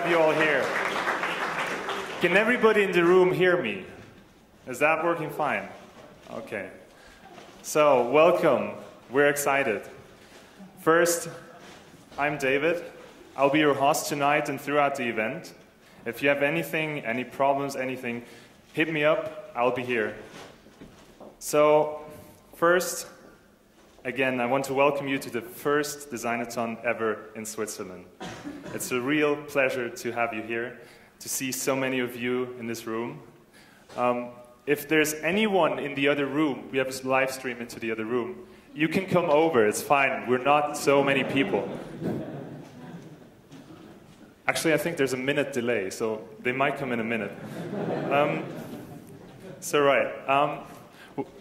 have you all here. Can everybody in the room hear me? Is that working fine? Okay. So, welcome. We're excited. First, I'm David. I'll be your host tonight and throughout the event. If you have anything, any problems, anything, hit me up. I'll be here. So, first, again, I want to welcome you to the first Designathon ever in Switzerland. It's a real pleasure to have you here, to see so many of you in this room. Um, if there's anyone in the other room, we have a live stream into the other room. You can come over, it's fine. We're not so many people. Actually, I think there's a minute delay, so they might come in a minute. Um, so, right. Um,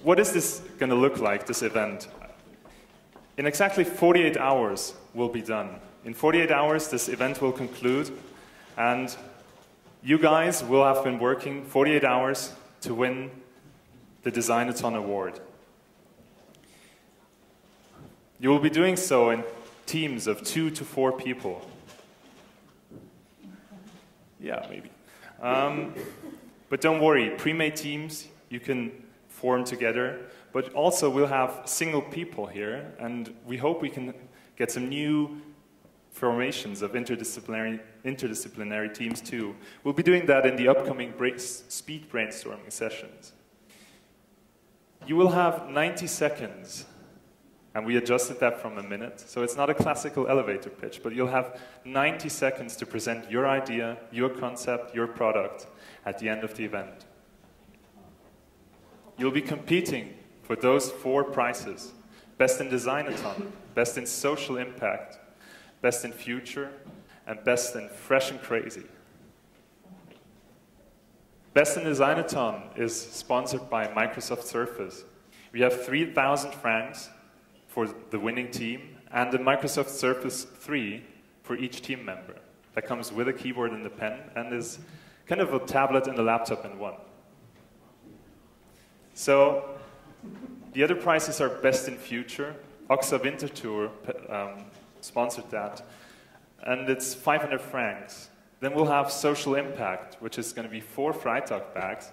what is this going to look like, this event? In exactly 48 hours, we'll be done. In 48 hours, this event will conclude, and you guys will have been working 48 hours to win the Designathon Award. You will be doing so in teams of two to four people. Yeah, maybe. Um, but don't worry, pre-made teams you can form together. But also we'll have single people here, and we hope we can get some new formations of interdisciplinary, interdisciplinary teams too. We'll be doing that in the upcoming speed brainstorming sessions. You will have 90 seconds, and we adjusted that from a minute. So it's not a classical elevator pitch, but you'll have 90 seconds to present your idea, your concept, your product at the end of the event. You'll be competing for those four prizes. Best in Designathon, Best in Social Impact, Best in Future, and Best in Fresh and Crazy. Best in Designathon is sponsored by Microsoft Surface. We have 3,000 francs for the winning team and the Microsoft Surface 3 for each team member. That comes with a keyboard and a pen and is kind of a tablet and a laptop in one. So the other prizes are Best in Future. AXA Winterthur um, sponsored that. And it's 500 francs. Then we'll have Social Impact, which is going to be four Freitag bags,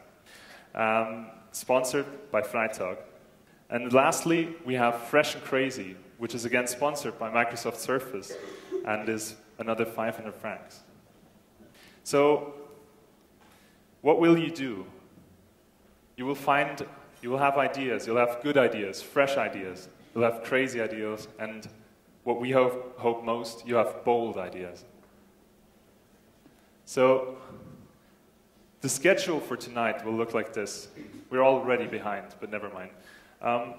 um, sponsored by Freitag. And lastly, we have Fresh and Crazy, which is again sponsored by Microsoft Surface and is another 500 francs. So, what will you do? You will find you will have ideas, you'll have good ideas, fresh ideas, you'll have crazy ideas, and what we hope, hope most, you have bold ideas. So, the schedule for tonight will look like this. We're already behind, but never mind. Um,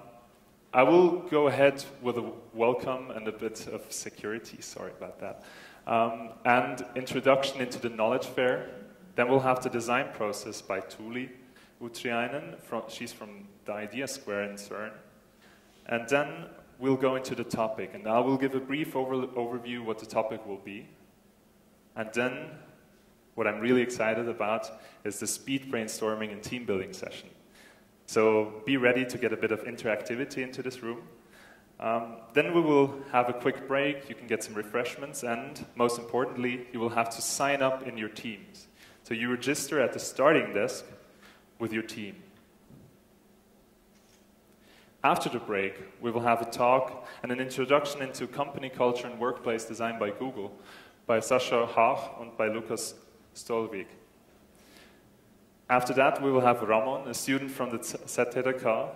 I will go ahead with a welcome and a bit of security, sorry about that, um, and introduction into the knowledge fair. Then we'll have the design process by Tuuli, Utriainen. From, she's from the Idea Square in CERN. And then we'll go into the topic, and I will give a brief over, overview what the topic will be. And then what I'm really excited about is the speed brainstorming and team building session. So be ready to get a bit of interactivity into this room. Um, then we will have a quick break, you can get some refreshments, and most importantly, you will have to sign up in your teams. So you register at the starting desk, with your team. After the break, we will have a talk and an introduction into company culture and workplace design by Google by Sascha Haag and by Lukas Stolvig. After that, we will have Ramon, a student from the ZHDK,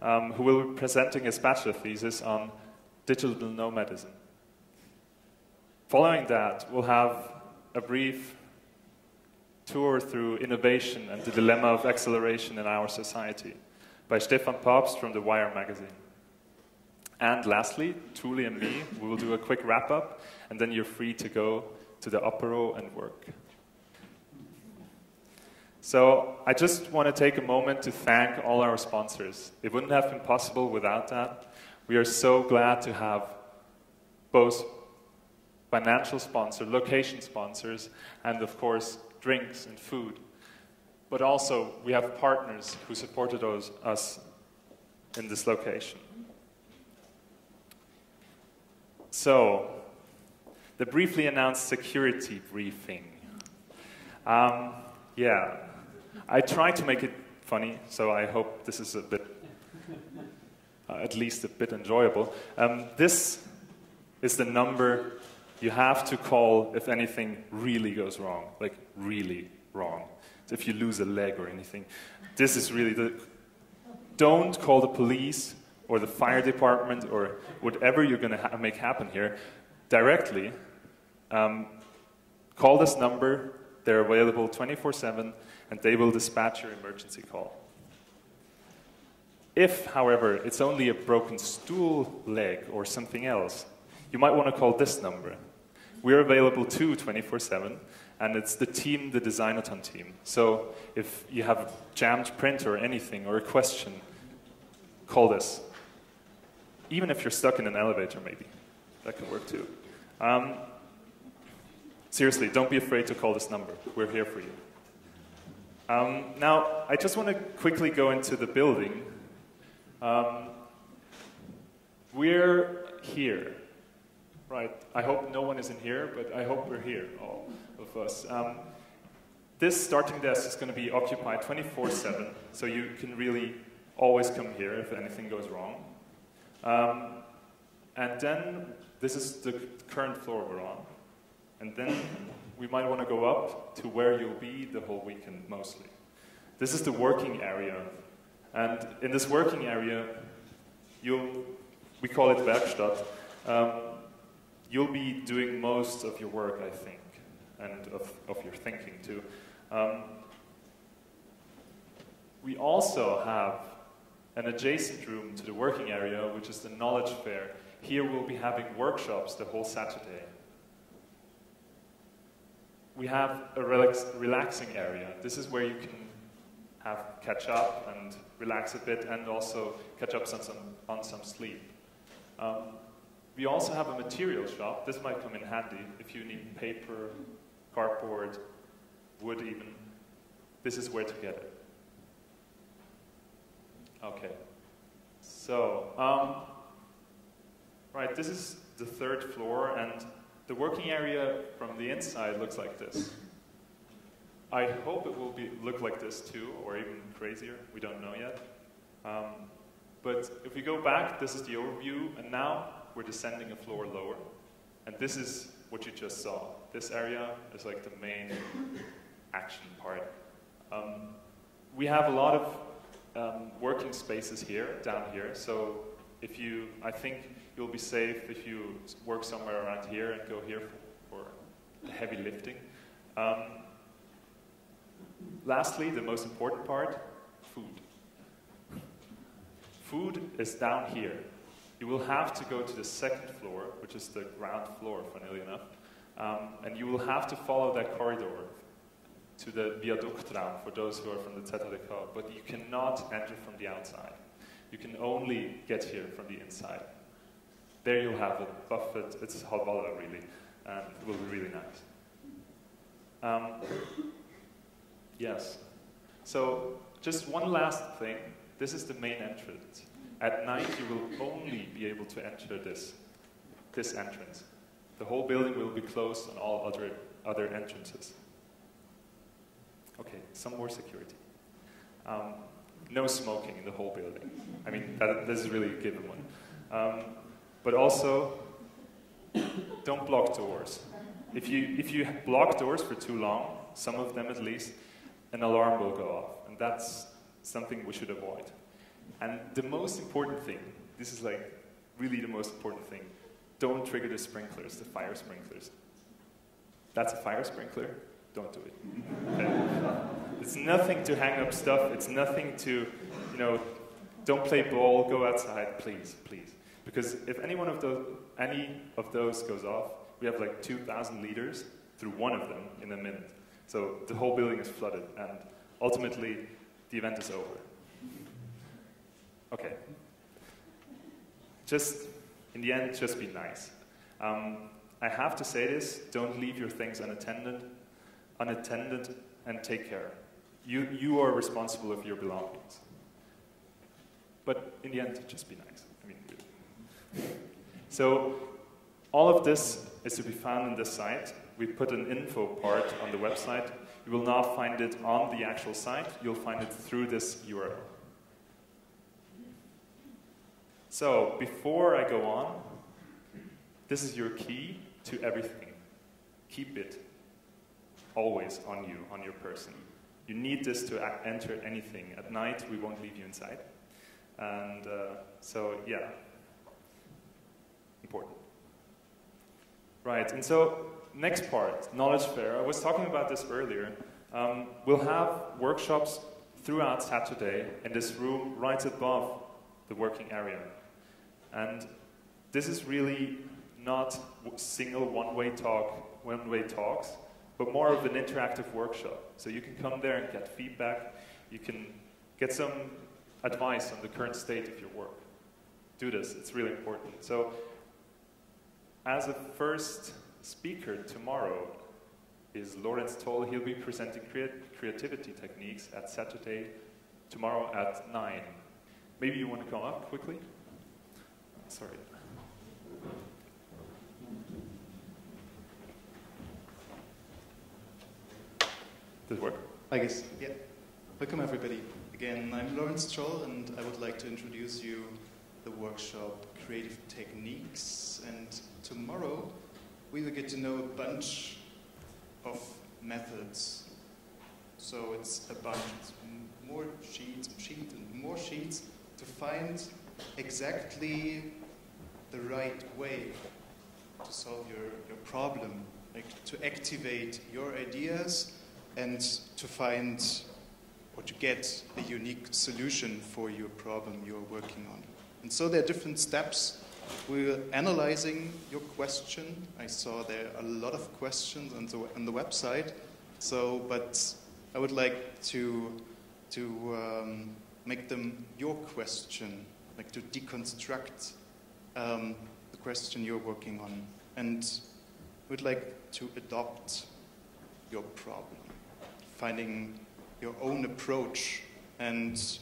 um, who will be presenting his bachelor thesis on digital nomadism. Following that, we'll have a brief tour through innovation and the dilemma of acceleration in our society by Stefan Papst from the Wire magazine. And lastly, Tuuli and me, we will do a quick wrap up, and then you're free to go to the Opera and work. So I just want to take a moment to thank all our sponsors. It wouldn't have been possible without that. We are so glad to have both financial sponsors, location sponsors, and of course, drinks and food. But also, we have partners who supported us, us in this location. So, the briefly announced security briefing. Um, yeah, I tried to make it funny, so I hope this is a bit, uh, at least a bit enjoyable. Um, this is the number you have to call if anything really goes wrong, like really wrong. If you lose a leg or anything. This is really the. Don't call the police or the fire department or whatever you're going to ha make happen here directly. Um, call this number. They're available 24 7 and they will dispatch your emergency call. If, however, it's only a broken stool leg or something else, you might want to call this number. We're available too 24 7, and it's the team, the Designathon team. So if you have a jammed print or anything or a question, call this. Even if you're stuck in an elevator, maybe. That can work too. Um, seriously, don't be afraid to call this number. We're here for you. Um, now, I just want to quickly go into the building. Um, we're here, right? I hope no one is in here, but I hope we're here, all of us. Um, this starting desk is going to be occupied 24 7, so you can really always come here if anything goes wrong. Um, and then, this is the current floor we're on. And then we might want to go up to where you'll be the whole weekend mostly. This is the working area. And in this working area, you'll, we call it Werkstatt, um, you'll be doing most of your work, I think, and of, of your thinking too. Um, we also have an adjacent room to the working area, which is the knowledge fair. Here we'll be having workshops the whole Saturday we have a relax, relaxing area. This is where you can have catch up and relax a bit and also catch up on some, on some sleep. Um, we also have a material shop. This might come in handy if you need paper, cardboard, wood even. This is where to get it. Okay. So, um, right, this is the third floor and the working area from the inside looks like this. I hope it will be, look like this too, or even crazier. We don't know yet. Um, but if we go back, this is the overview, and now we're descending a floor lower. And this is what you just saw. This area is like the main action part. Um, we have a lot of um, working spaces here, down here. So if you, I think you'll be safe if you work somewhere around here and go here for, for heavy lifting. Um, lastly, the most important part, food. Food is down here. You will have to go to the second floor, which is the ground floor, funnily enough, um, and you will have to follow that corridor to the Viaductraum for those who are from the Teta de ZHDK, but you cannot enter from the outside. You can only get here from the inside. There you'll have a buffet, it's Havala really, and it will be really nice. Um, yes. So, just one last thing. This is the main entrance. At night, you will only be able to enter this, this entrance. The whole building will be closed on all other, other entrances. Okay, some more security. Um, no smoking in the whole building. I mean, that, this is really a given one. Um, but also, don't block doors. If you, if you block doors for too long, some of them at least, an alarm will go off. And that's something we should avoid. And the most important thing, this is like really the most important thing, don't trigger the sprinklers, the fire sprinklers. That's a fire sprinkler, don't do it. It's nothing to hang up stuff, it's nothing to, you know, don't play ball, go outside, please, please. Because if any one of those, any of those goes off, we have like 2,000 liters through one of them in a minute. So the whole building is flooded, and ultimately, the event is over. Okay. Just, in the end, just be nice. Um, I have to say this, don't leave your things unattended, unattended, and take care. You, you are responsible of your belongings. But in the end, just be nice. I mean, so All of this is to be found in this site. We put an info part on the website. You will not find it on the actual site. You'll find it through this URL. So before I go on, this is your key to everything. Keep it always on you, on your person. You need this to enter anything. At night, we won't leave you inside. And uh, so, yeah, important. Right, and so next part, knowledge fair. I was talking about this earlier. Um, we'll have workshops throughout Saturday in this room right above the working area. And this is really not single one-way talk, one-way talks, but more of an interactive workshop. So you can come there and get feedback. You can get some advice on the current state of your work. Do this, it's really important. So as a first speaker tomorrow is Lawrence Toll. He'll be presenting creativity techniques at Saturday, tomorrow at 9. Maybe you want to come up quickly? Sorry. Does it work? I guess, yeah. Welcome everybody. Again, I'm Lawrence Troll and I would like to introduce you the workshop Creative Techniques and tomorrow we will get to know a bunch of methods. So it's a bunch, it's more sheets, sheets and more sheets to find exactly the right way to solve your, your problem, like to activate your ideas and to find or to get a unique solution for your problem you're working on. And so there are different steps. We're analyzing your question. I saw there are a lot of questions on the, on the website. So, but I would like to, to um, make them your question, like to deconstruct um, the question you're working on. And would like to adopt your problem finding your own approach and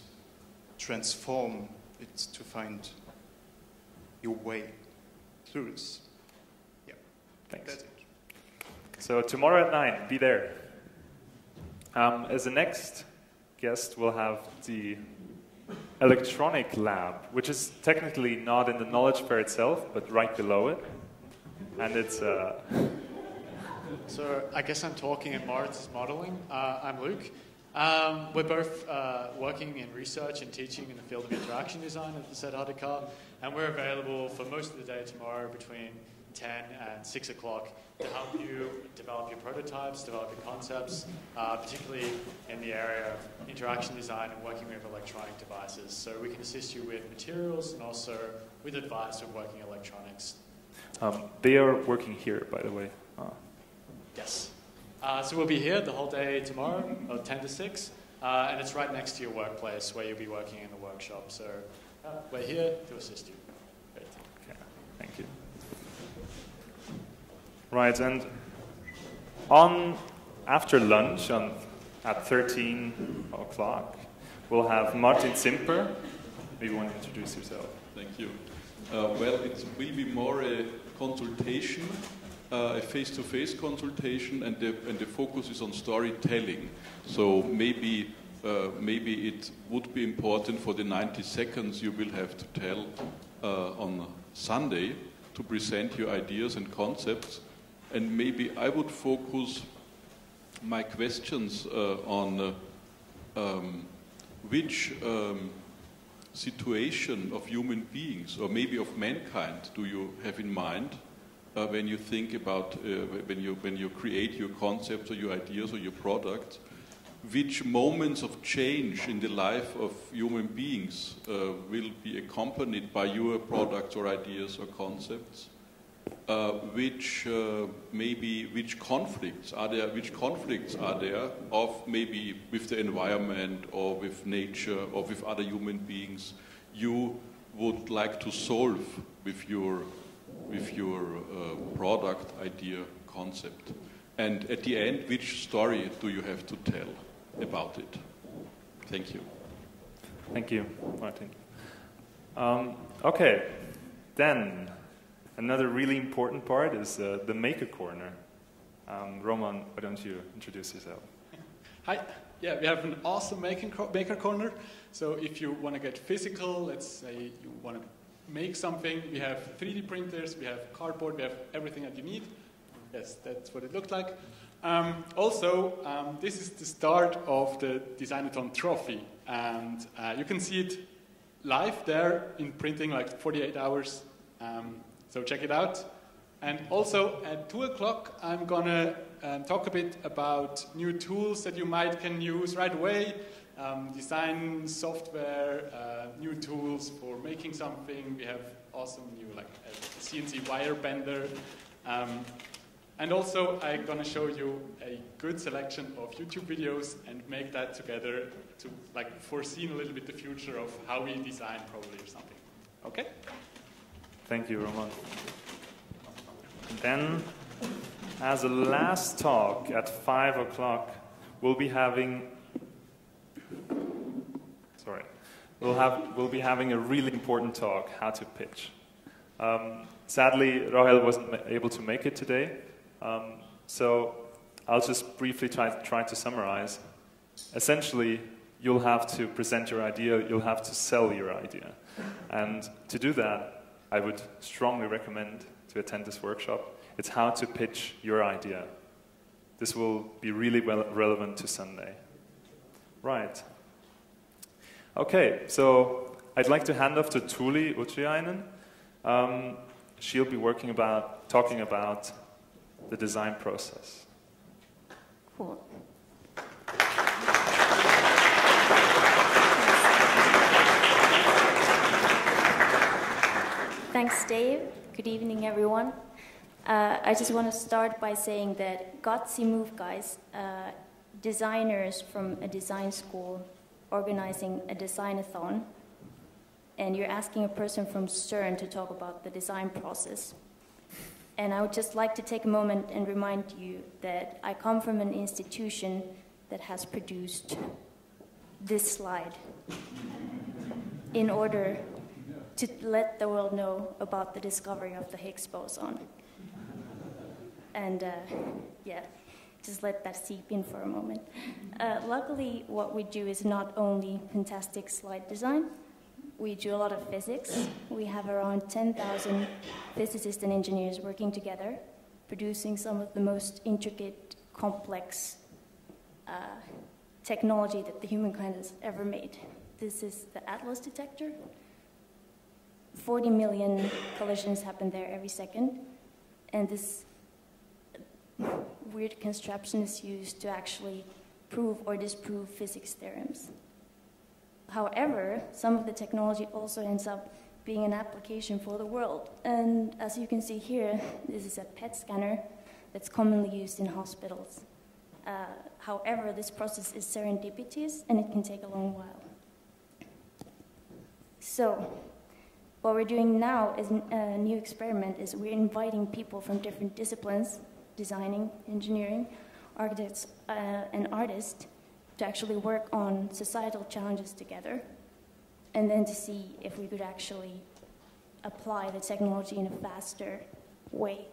transform it to find your way through this. Yeah. Thanks. So tomorrow at 9, be there. Um, as the next guest, we'll have the electronic lab, which is technically not in the knowledge fair itself, but right below it. And it's uh, so I guess I'm talking at Moritz's modeling. Uh, I'm Luke. Um, we're both uh, working in research and teaching in the field of interaction design at the ZHDK, and we're available for most of the day tomorrow between 10 and 6 o'clock to help you develop your prototypes, develop your concepts, uh, particularly in the area of interaction design and working with electronic devices. So we can assist you with materials and also with advice of working electronics. Um, they are working here, by the way. Uh. Yes. Uh, so we'll be here the whole day tomorrow, 10 to 6, uh, and it's right next to your workplace where you'll be working in the workshop. So uh, we're here to assist you. Great. Okay. Thank you. Right, and on after lunch on, at 13 o'clock, we'll have Martin Zimper. Maybe you want to introduce yourself. Thank you. Uh, well, it will be more a consultation uh, a face-to-face -face consultation, and the, and the focus is on storytelling. So maybe uh, maybe it would be important for the 90 seconds you will have to tell uh, on Sunday to present your ideas and concepts, and maybe I would focus my questions uh, on uh, um, which um, situation of human beings or maybe of mankind do you have in mind uh, when you think about, uh, when, you, when you create your concepts or your ideas or your products, which moments of change in the life of human beings uh, will be accompanied by your products or ideas or concepts? Uh, which uh, maybe which conflicts are there? Which conflicts are there of maybe with the environment or with nature or with other human beings? You would like to solve with your with your uh, product, idea, concept. And at the end, which story do you have to tell about it? Thank you. Thank you, Martin. Um, okay, then another really important part is uh, the maker corner. Um, Roman, why don't you introduce yourself? Hi. Yeah, we have an awesome maker, maker corner. So if you want to get physical, let's say you want to make something, we have 3D printers, we have cardboard, we have everything that you need. Yes, that's what it looked like. Um, also, um, this is the start of the Designathon trophy, and uh, you can see it live there in printing, like 48 hours. Um, so check it out. And also at 2 o'clock, I'm gonna um, talk a bit about new tools that you might can use right away. Um, design software, uh, new tools for making something. We have awesome new like CNC wire bender. Um, and also, I'm going to show you a good selection of YouTube videos and make that together to like foresee a little bit the future of how we design probably or something. Okay? Thank you, Roman. Then, as a last talk at 5 o'clock, we'll be having sorry, we'll, have, we'll be having a really important talk, how to pitch. Um, sadly, Rahel wasn't able to make it today, um, so I'll just briefly try, try to summarize. Essentially, you'll have to present your idea, you'll have to sell your idea. And to do that, I would strongly recommend to attend this workshop. It's how to pitch your idea. This will be really well relevant to Sunday. Right. Okay, so I'd like to hand off to Tuuli Utriainen. Um, she'll be working about, talking about the design process. Cool. Thanks, Dave. Good evening, everyone. Uh, I just want to start by saying that Gutsy Move Guys, uh, designers from a design school organizing a designathon, and you're asking a person from CERN to talk about the design process. And I would just like to take a moment and remind you that I come from an institution that has produced this slide in order to let the world know about the discovery of the Higgs boson. And uh, yeah, just let that seep in for a moment. Uh, luckily, what we do is not only fantastic slide design, we do a lot of physics. We have around 10,000 physicists and engineers working together, producing some of the most intricate, complex uh, technology that the humankind has ever made. This is the Atlas detector. 40 million collisions happen there every second, and this weird construction is used to actually prove or disprove physics theorems. However, some of the technology also ends up being an application for the world. And as you can see here, this is a PET scanner that's commonly used in hospitals. Uh, however, this process is serendipitous and it can take a long while. So, what we're doing now is a new experiment is we're inviting people from different disciplines designing, engineering, architects, uh, and artists to actually work on societal challenges together and then to see if we could actually apply the technology in a faster way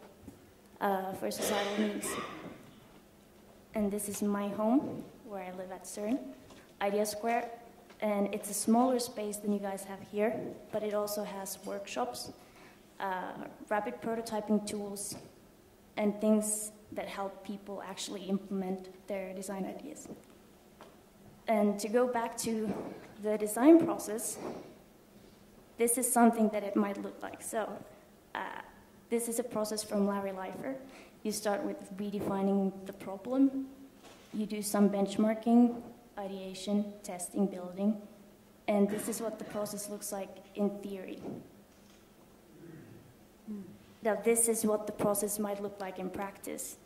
uh, for societal needs. And this is my home, where I live at CERN, Idea Square. And it's a smaller space than you guys have here, but it also has workshops, uh, rapid prototyping tools, and things that help people actually implement their design ideas. And to go back to the design process, this is something that it might look like. So, uh, this is a process from Larry Leifer. You start with redefining the problem, you do some benchmarking, ideation, testing, building, and this is what the process looks like in theory. Now, this is what the process might look like in practice.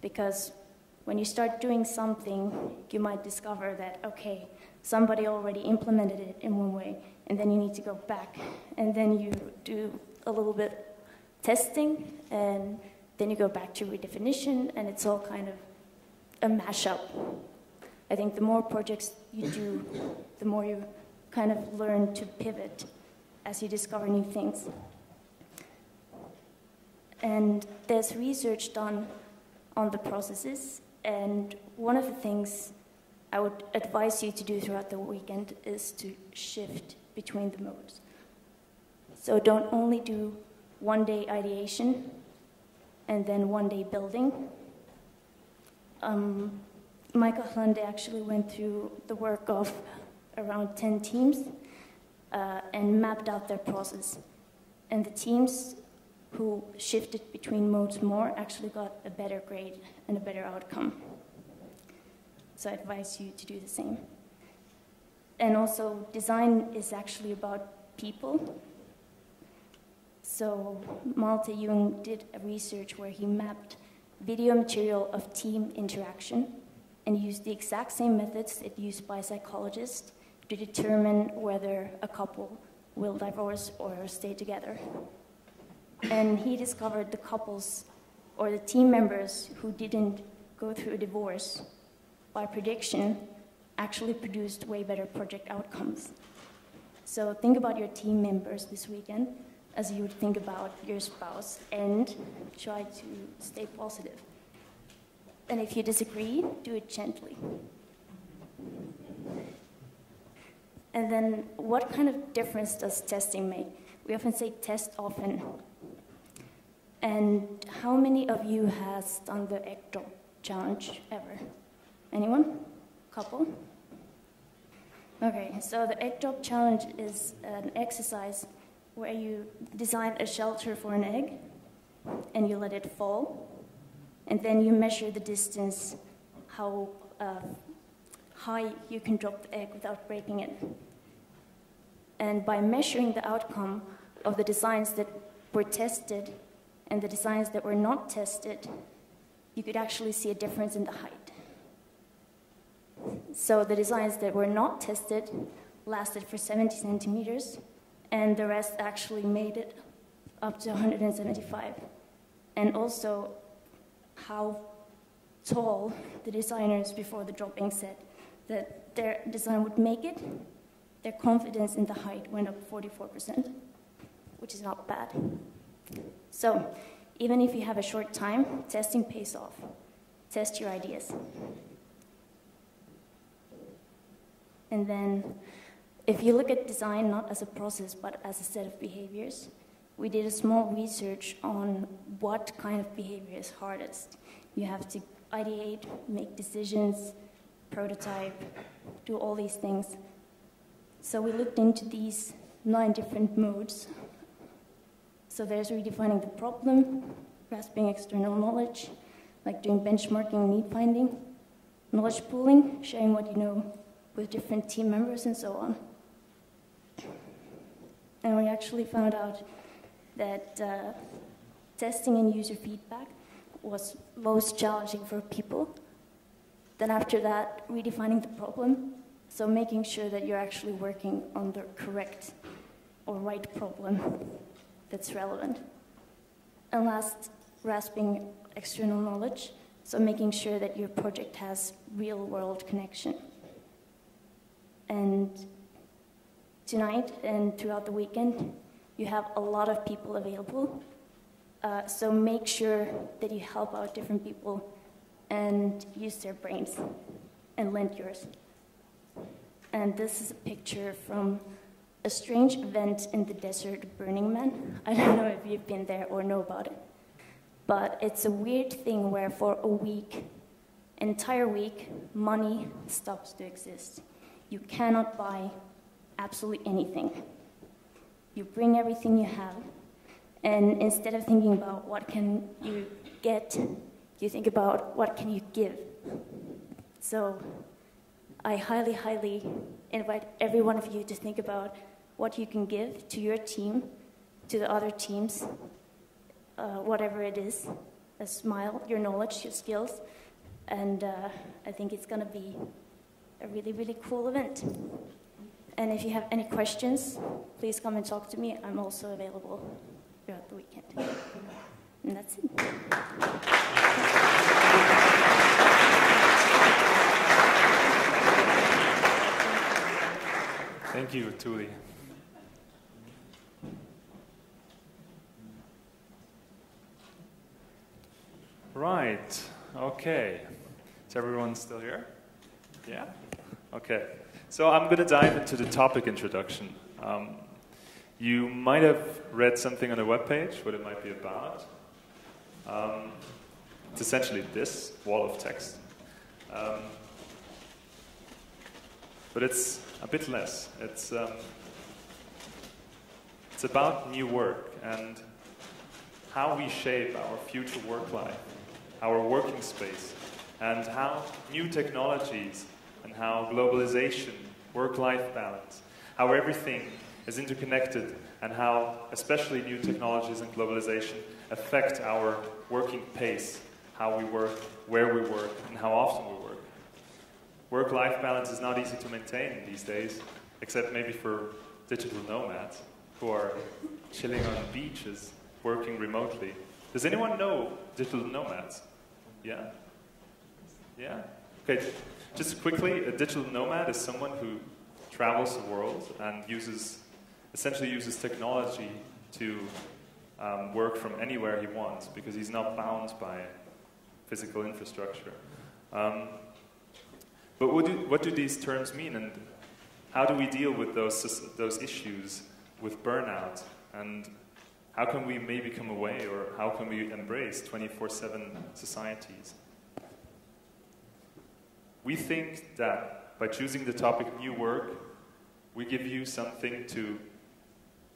Because when you start doing something, you might discover that, okay, somebody already implemented it in one way, and then you need to go back, and then you do a little bit testing, and then you go back to redefinition, and it's all kind of a mashup. I think the more projects you do, the more you kind of learn to pivot as you discover new things. And there's research done on the processes, and one of the things I would advise you to do throughout the weekend is to shift between the modes. So don't only do one day ideation and then one day building. Um, Michael Lund actually went through the work of around 10 teams uh, and mapped out their process. And the teams who shifted between modes more actually got a better grade and a better outcome. So I advise you to do the same. And also, design is actually about people. So Malte Jung did a research where he mapped video material of team interaction and used the exact same methods it used by psychologists to determine whether a couple will divorce or stay together. And he discovered the couples or the team members who didn't go through a divorce by prediction actually produced way better project outcomes. So think about your team members this weekend as you would think about your spouse and try to stay positive. And if you disagree, do it gently. And then, what kind of difference does testing make? We often say test often. And how many of you has done the egg drop challenge ever? Anyone? Couple? Okay, so the egg drop challenge is an exercise where you design a shelter for an egg and you let it fall, and then you measure the distance, how uh, high you can drop the egg without breaking it. And by measuring the outcome of the designs that were tested and the designs that were not tested, you could actually see a difference in the height. So the designs that were not tested lasted for 70 centimeters, and the rest actually made it up to 175. And also, how tall the designers before the dropping said that their design would make it, their confidence in the height went up 44%, which is not bad. So, even if you have a short time, testing pays off. Test your ideas. And then, if you look at design not as a process but as a set of behaviors, we did a small research on what kind of behavior is hardest. You have to ideate, make decisions, prototype, do all these things. So we looked into these nine different modes. So there's redefining the problem, grasping external knowledge, like doing benchmarking, need finding, knowledge pooling, sharing what you know with different team members, and so on. And we actually found out that uh, testing and user feedback was most challenging for people. Then after that, redefining the problem, so making sure that you're actually working on the correct or right problem that's relevant. And last, grasping external knowledge, so making sure that your project has real world connection. And tonight and throughout the weekend, you have a lot of people available. Uh, so make sure that you help out different people and use their brains and lend yours. And this is a picture from a strange event in the desert, Burning Man. I don't know if you've been there or know about it. But it's a weird thing where for a week, entire week, money stops to exist. You cannot buy absolutely anything. You bring everything you have, and instead of thinking about what can you get, you think about what can you give. So I highly, highly invite every one of you to think about what you can give to your team, to the other teams, uh, whatever it is, a smile, your knowledge, your skills, and uh, I think it's going to be a really, really cool event. And if you have any questions, please come and talk to me. I'm also available throughout the weekend. And that's it. Thank you, Tuuli. Right. Okay. Is everyone still here? Yeah? Okay. So I'm going to dive into the topic introduction. Um, you might have read something on the webpage, what it might be about. Um, it's essentially this wall of text. Um, but it's a bit less. It's, um, it's about new work and how we shape our future work life, our working space, and how new technologies and how globalization, work life balance, how everything is interconnected, and how especially new technologies and globalization affect our working pace, how we work, where we work, and how often we work. Work life balance is not easy to maintain these days, except maybe for digital nomads who are chilling on beaches, working remotely. Does anyone know digital nomads? Yeah? Yeah? Okay, just quickly, a digital nomad is someone who travels the world and uses, essentially uses technology to um, work from anywhere he wants because he's not bound by physical infrastructure. Um, but what do, what do these terms mean and how do we deal with those, those issues with burnout and how can we maybe come away or how can we embrace 24 7 societies? We think that by choosing the topic new work, we give you something to,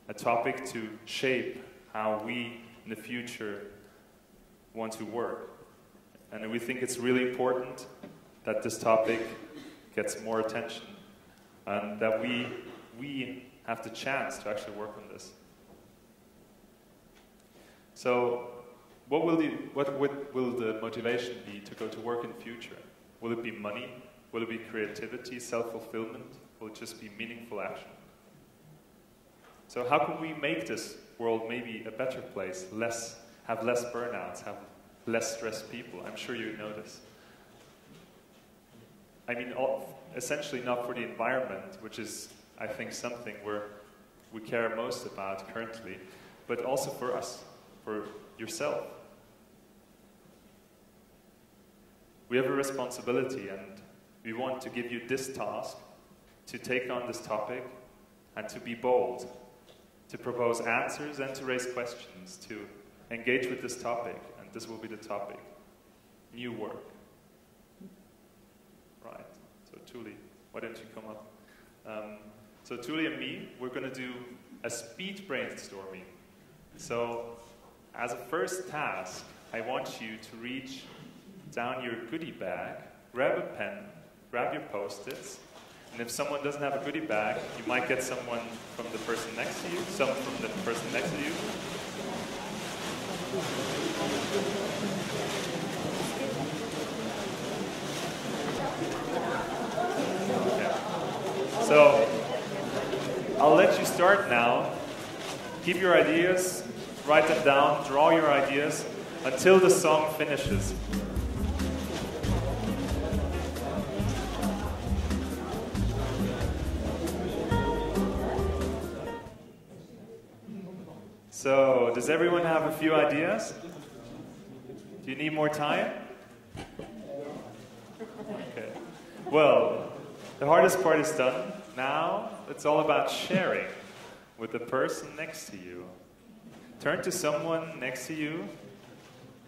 a topic to shape how we in the future want to work. And we think it's really important that this topic gets more attention and that we, we have the chance to actually work on this. So, what will, the, what, will the motivation be to go to work in the future? Will it be money? Will it be creativity, self fulfillment? Will it just be meaningful action? So, how can we make this world maybe a better place, less, have less burnouts, have less stressed people? I'm sure you know this. I mean, all, essentially not for the environment, which is, I think, something where we care most about currently, but also for us, for yourself. We have a responsibility, and we want to give you this task to take on this topic and to be bold, to propose answers and to raise questions, to engage with this topic, and this will be the topic new work. Right, so Tuuli, why don't you come up? Um, so Tuuli and me, we're going to do a speed brainstorming. So, as a first task, I want you to reach down your goodie bag, grab a pen, grab your post-its, and if someone doesn't have a goodie bag, you might get someone from the person next to you, some from the person next to you. Okay. So, I'll let you start now. Keep your ideas, write them down, draw your ideas until the song finishes. So, does everyone have a few ideas? Do you need more time? Okay. Well, the hardest part is done. Now, it's all about sharing with the person next to you. Turn to someone next to you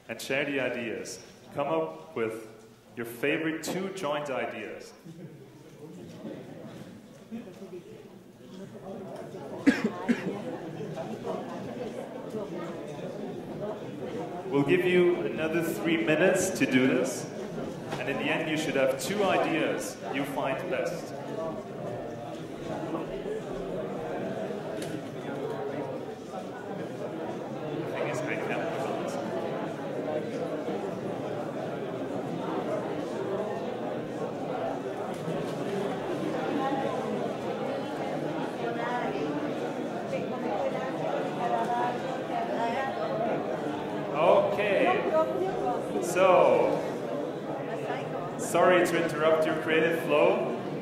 and share the ideas. Come up with your favorite two joint ideas. We'll give you another three minutes to do this, and in the end, you should have two ideas you find best.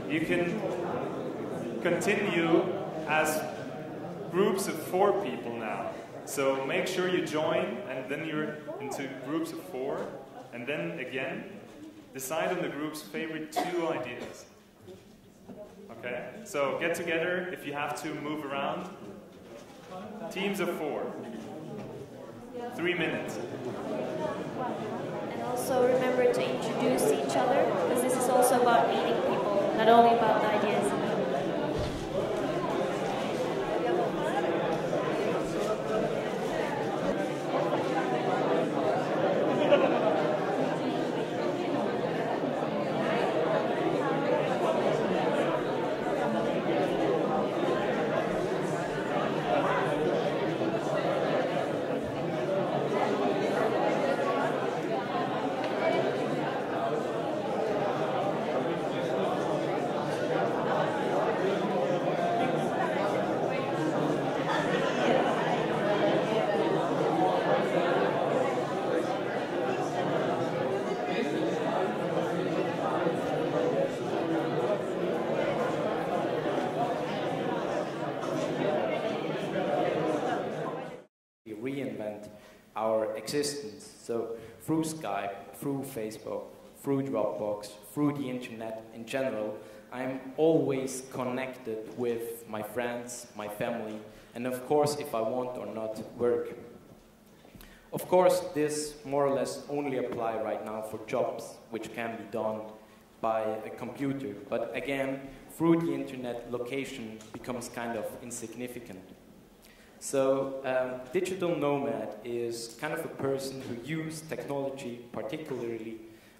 You can continue as groups of four people now. So make sure you join, and then you're into groups of four, and then again, decide on the group's favorite two ideas. Okay? So get together if you have to move around. Teams of four. Three minutes. And also remember to introduce each other, because this is also about meeting people, not only about the ideas. reinvent our existence. So through Skype, through Facebook, through Dropbox, through the internet in general, I'm always connected with my friends, my family, and of course, if I want or not, work. Of course, this more or less only apply right now for jobs which can be done by a computer. But again, through the internet, location becomes kind of insignificant. So, um, digital nomad is kind of a person who uses technology, particularly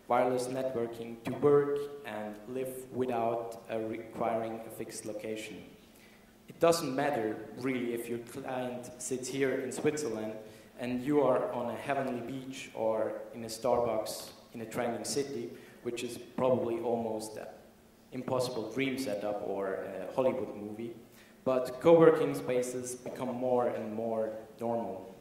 wireless networking, to work and live without uh, requiring a fixed location. It doesn't matter really if your client sits here in Switzerland and you are on a heavenly beach or in a Starbucks in a trending city, which is probably almost an impossible dream setup or a Hollywood movie. But co-working spaces become more and more normal.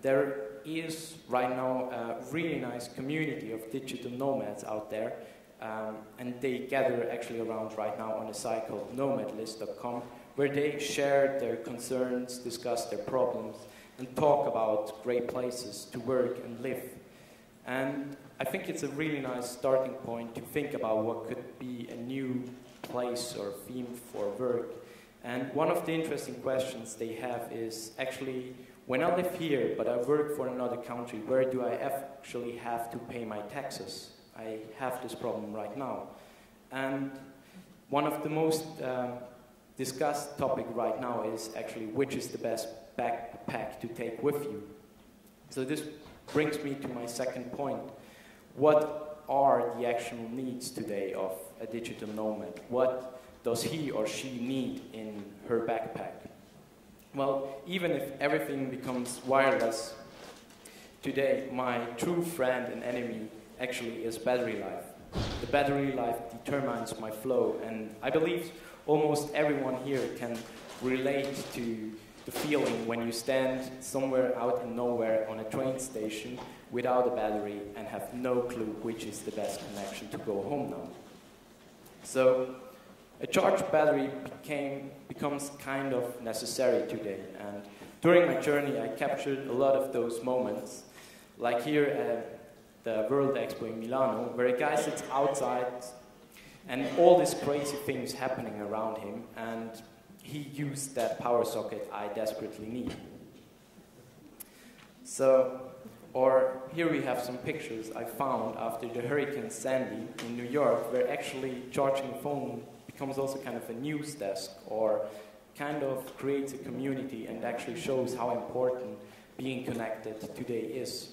There is right now a really nice community of digital nomads out there, um, and they gather actually around right now on a site called nomadlist.com, where they share their concerns, discuss their problems, and talk about great places to work and live. And I think it's a really nice starting point to think about what could be a new place or theme for work. And one of the interesting questions they have is actually, when I live here but I work for another country, where do I actually have to pay my taxes? I have this problem right now. And one of the most uh, discussed topic right now is actually which is the best backpack to take with you. So this brings me to my second point. What are the actual needs today of a digital nomad? What does he or she need in her backpack? Well, even if everything becomes wireless, today my true friend and enemy actually is battery life. The battery life determines my flow, and I believe almost everyone here can relate to the feeling when you stand somewhere out in nowhere on a train station without a battery and have no clue which is the best connection to go home now. So a charged battery became, becomes kind of necessary today. And during my journey, I captured a lot of those moments, like here at the World Expo in Milano, where a guy sits outside and all these crazy things happening around him, and he used that power socket I desperately need. So, or here we have some pictures I found after the Hurricane Sandy in New York, where actually charging phone becomes also kind of a news desk or kind of creates a community and actually shows how important being connected today is.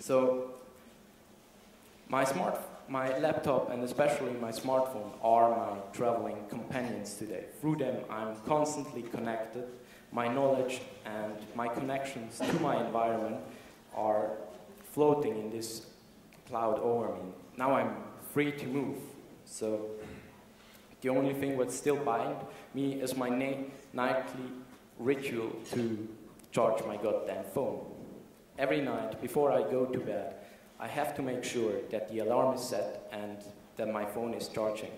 So my smart, my laptop and especially my smartphone are my traveling companions today. Through them I'm constantly connected. My knowledge and my connections to my environment are floating in this cloud over me. Now I'm free to move. So the only thing what still bind me is my nightly ritual to charge my goddamn phone. Every night before I go to bed, I have to make sure that the alarm is set and that my phone is charging.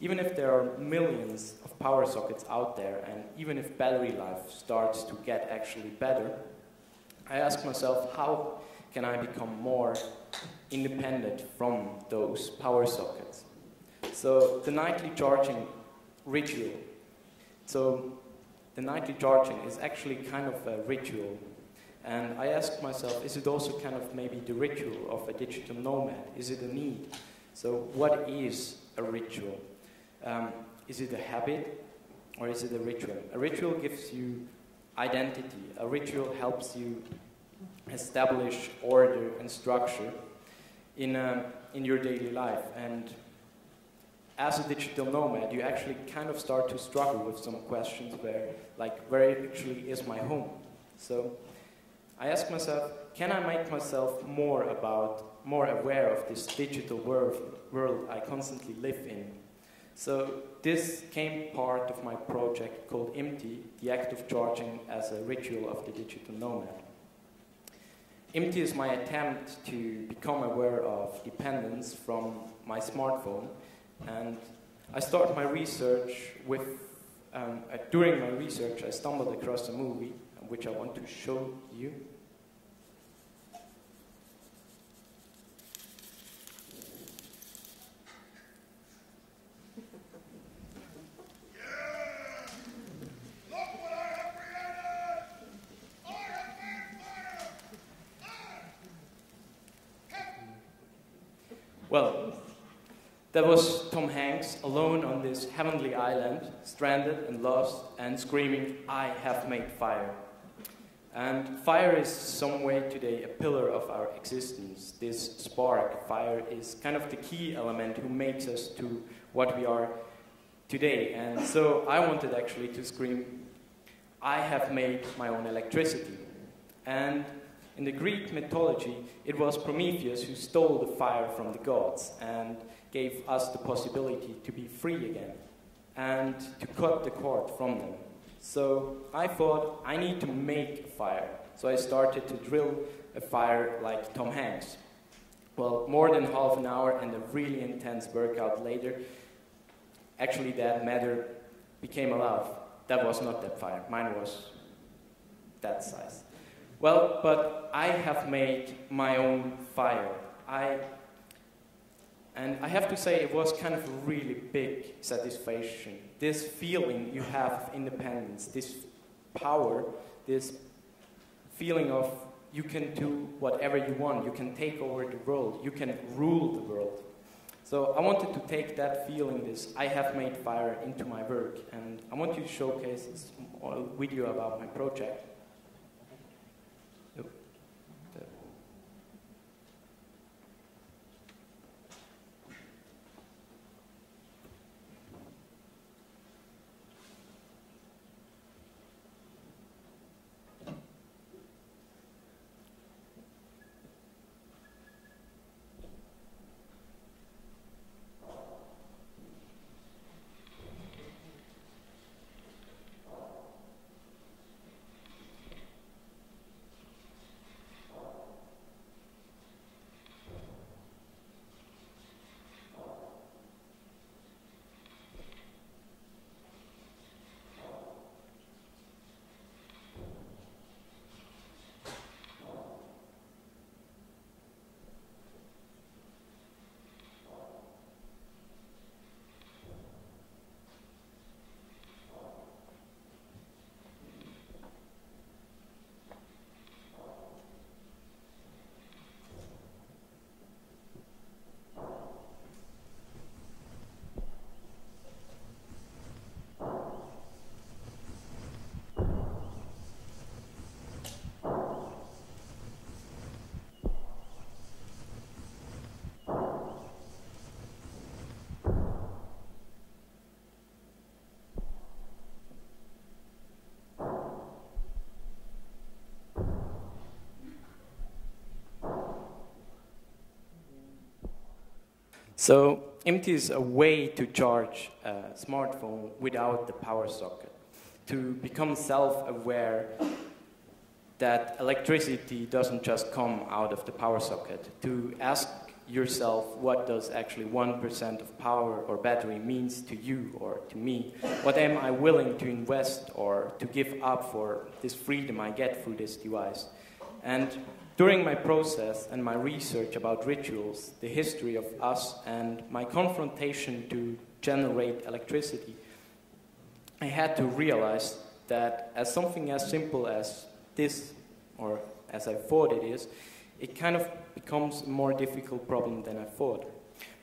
even if there are millions of power sockets out there, and even if battery life starts to get actually better, I ask myself, how can I become more independent from those power sockets? So the nightly charging ritual. So the nightly charging is actually kind of a ritual. And I ask myself, is it also kind of maybe the ritual of a digital nomad? Is it a need? So what is a ritual? Um, is it a habit or is it a ritual? A ritual gives you identity. A ritual helps you establish order and structure in, uh, in your daily life. And as a digital nomad, you actually kind of start to struggle with some questions where, like, where actually is my home? So I ask myself, can I make myself more about, more aware of this digital world, world I constantly live in? So this came part of my project called IMTI, the act of charging as a ritual of the digital nomad. IMTI is my attempt to become aware of dependence from my smartphone and I started my research with, um, uh, during my research I stumbled across a movie which I want to show you. Well, that was Tom Hanks alone on this heavenly island, stranded and lost, and screaming, I have made fire. And fire is some way today a pillar of our existence. This spark, fire, is kind of the key element who makes us to what we are today. And so I wanted actually to scream, I have made my own electricity. And in the Greek mythology, it was Prometheus who stole the fire from the gods and gave us the possibility to be free again and to cut the cord from them. So I thought I need to make a fire. So I started to drill a fire like Tom Hanks. Well, more than half an hour and a really intense workout later, actually that matter became alive. That was not that fire. Mine was that size. Well, but I have made my own fire. I, and I have to say it was kind of a really big satisfaction. This feeling you have of independence, this power, this feeling of you can do whatever you want, you can take over the world, you can rule the world. So I wanted to take that feeling, this I have made fire, into my work, and I want to showcase a uh, video about my project. So IMTI is a way to charge a smartphone without the power socket, to become self-aware that electricity doesn't just come out of the power socket, to ask yourself what does actually 1% of power or battery means to you or to me. What am I willing to invest or to give up for this freedom I get through this device? And during my process and my research about rituals, the history of us, and my confrontation to generate electricity, I had to realize that as something as simple as this, or as I thought it is, it kind of becomes a more difficult problem than I thought.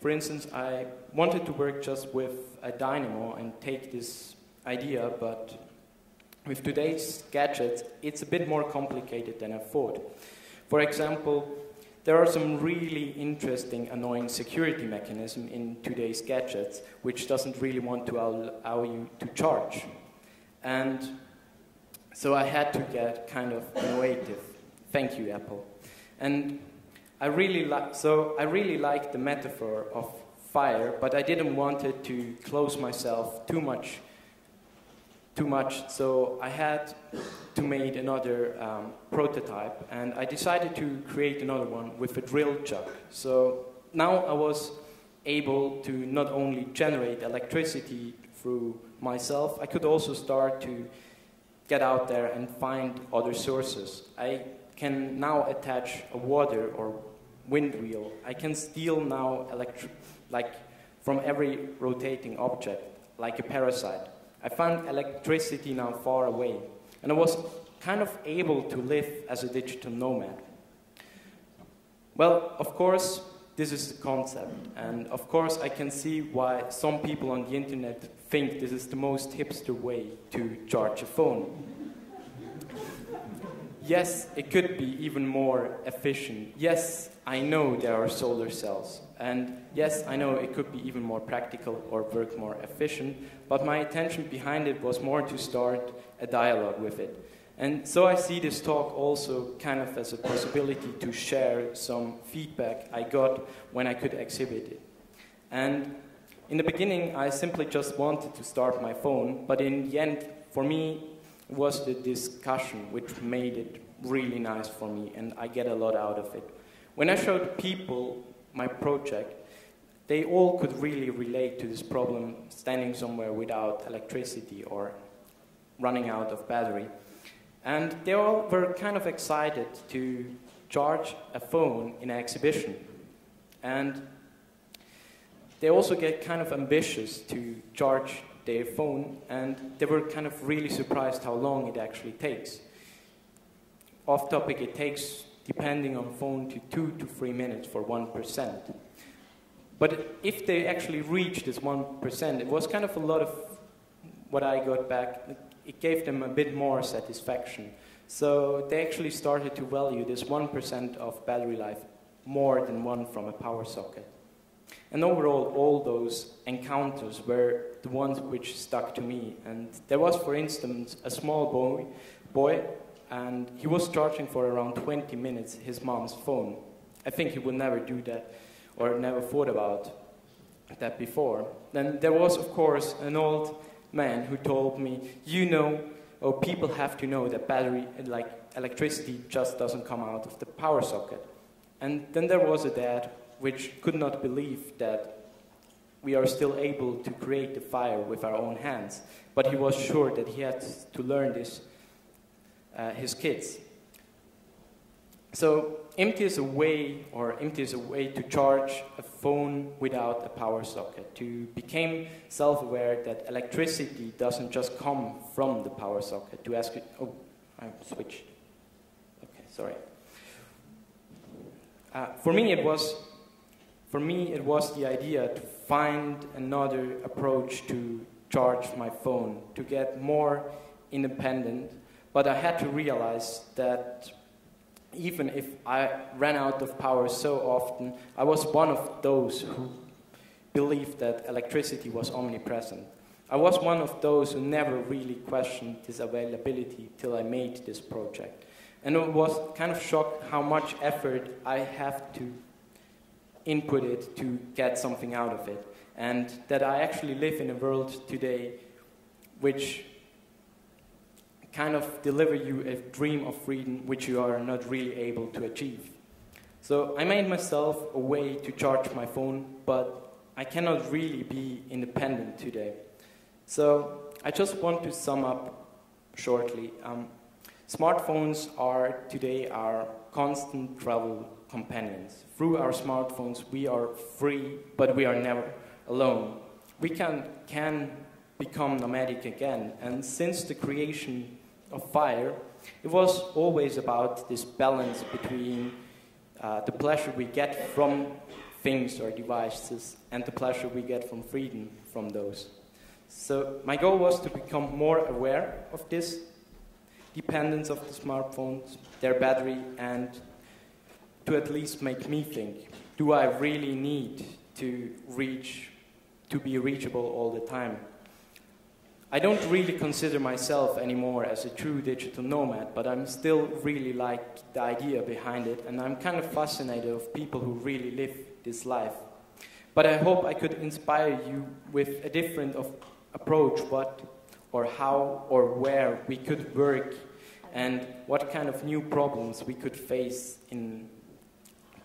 For instance, I wanted to work just with a dynamo and take this idea, but with today's gadgets, it's a bit more complicated than I thought. For example, there are some really interesting, annoying security mechanism in today's gadgets which doesn't really want to allow you to charge. And so I had to get kind of innovative. Thank you, Apple. And I really like, so I really like the metaphor of fire, but I didn't want it to close myself too much too much, so I had to make another um, prototype, and I decided to create another one with a drill chuck. So now I was able to not only generate electricity through myself, I could also start to get out there and find other sources. I can now attach a water or wind wheel. I can steal now electric, like from every rotating object, like a parasite. I found electricity now far away, and I was kind of able to live as a digital nomad. Well, of course, this is the concept, and of course, I can see why some people on the internet think this is the most hipster way to charge a phone. Yes, it could be even more efficient. Yes, I know there are solar cells. And yes, I know it could be even more practical or work more efficient, but my intention behind it was more to start a dialogue with it. And so I see this talk also kind of as a possibility to share some feedback I got when I could exhibit it. And in the beginning, I simply just wanted to start my phone, but in the end, for me, was the discussion which made it really nice for me, and I get a lot out of it. When I showed people my project, they all could really relate to this problem standing somewhere without electricity or running out of battery. And they all were kind of excited to charge a phone in an exhibition. And they also get kind of ambitious to charge their phone, and they were kind of really surprised how long it actually takes. Off topic, it takes depending on phone, to two to three minutes for 1%. But if they actually reached this 1%, it was kind of a lot of what I got back. It gave them a bit more satisfaction. So they actually started to value this 1% of battery life more than one from a power socket. And overall, all those encounters were the ones which stuck to me. And there was, for instance, a small boy, boy and he was charging for around 20 minutes his mom's phone. I think he would never do that or never thought about that before. Then there was, of course, an old man who told me, you know, or oh, people have to know that battery, like electricity, just doesn't come out of the power socket. And then there was a dad which could not believe that we are still able to create the fire with our own hands. But he was sure that he had to learn this uh, his kids. So empty is a way, or MT is a way to charge a phone without a power socket, to become self-aware that electricity doesn't just come from the power socket, to ask it, oh, I switched. Okay, sorry. Uh, for me it was, for me it was the idea to find another approach to charge my phone, to get more independent but I had to realize that even if I ran out of power so often, I was one of those who believed that electricity was omnipresent. I was one of those who never really questioned this availability till I made this project. And it was kind of shocked how much effort I have to input it to get something out of it. And that I actually live in a world today which kind of deliver you a dream of freedom which you are not really able to achieve. So I made myself a way to charge my phone, but I cannot really be independent today. So I just want to sum up shortly. Um, smartphones are today our constant travel companions. Through our smartphones, we are free, but we are never alone. We can, can become nomadic again, and since the creation of fire, it was always about this balance between uh, the pleasure we get from things or devices and the pleasure we get from freedom from those. So my goal was to become more aware of this dependence of the smartphones, their battery, and to at least make me think, do I really need to reach, to be reachable all the time? I don't really consider myself anymore as a true digital nomad, but I'm still really like the idea behind it, and I'm kind of fascinated of people who really live this life. But I hope I could inspire you with a different of approach, what or how or where we could work, and what kind of new problems we could face in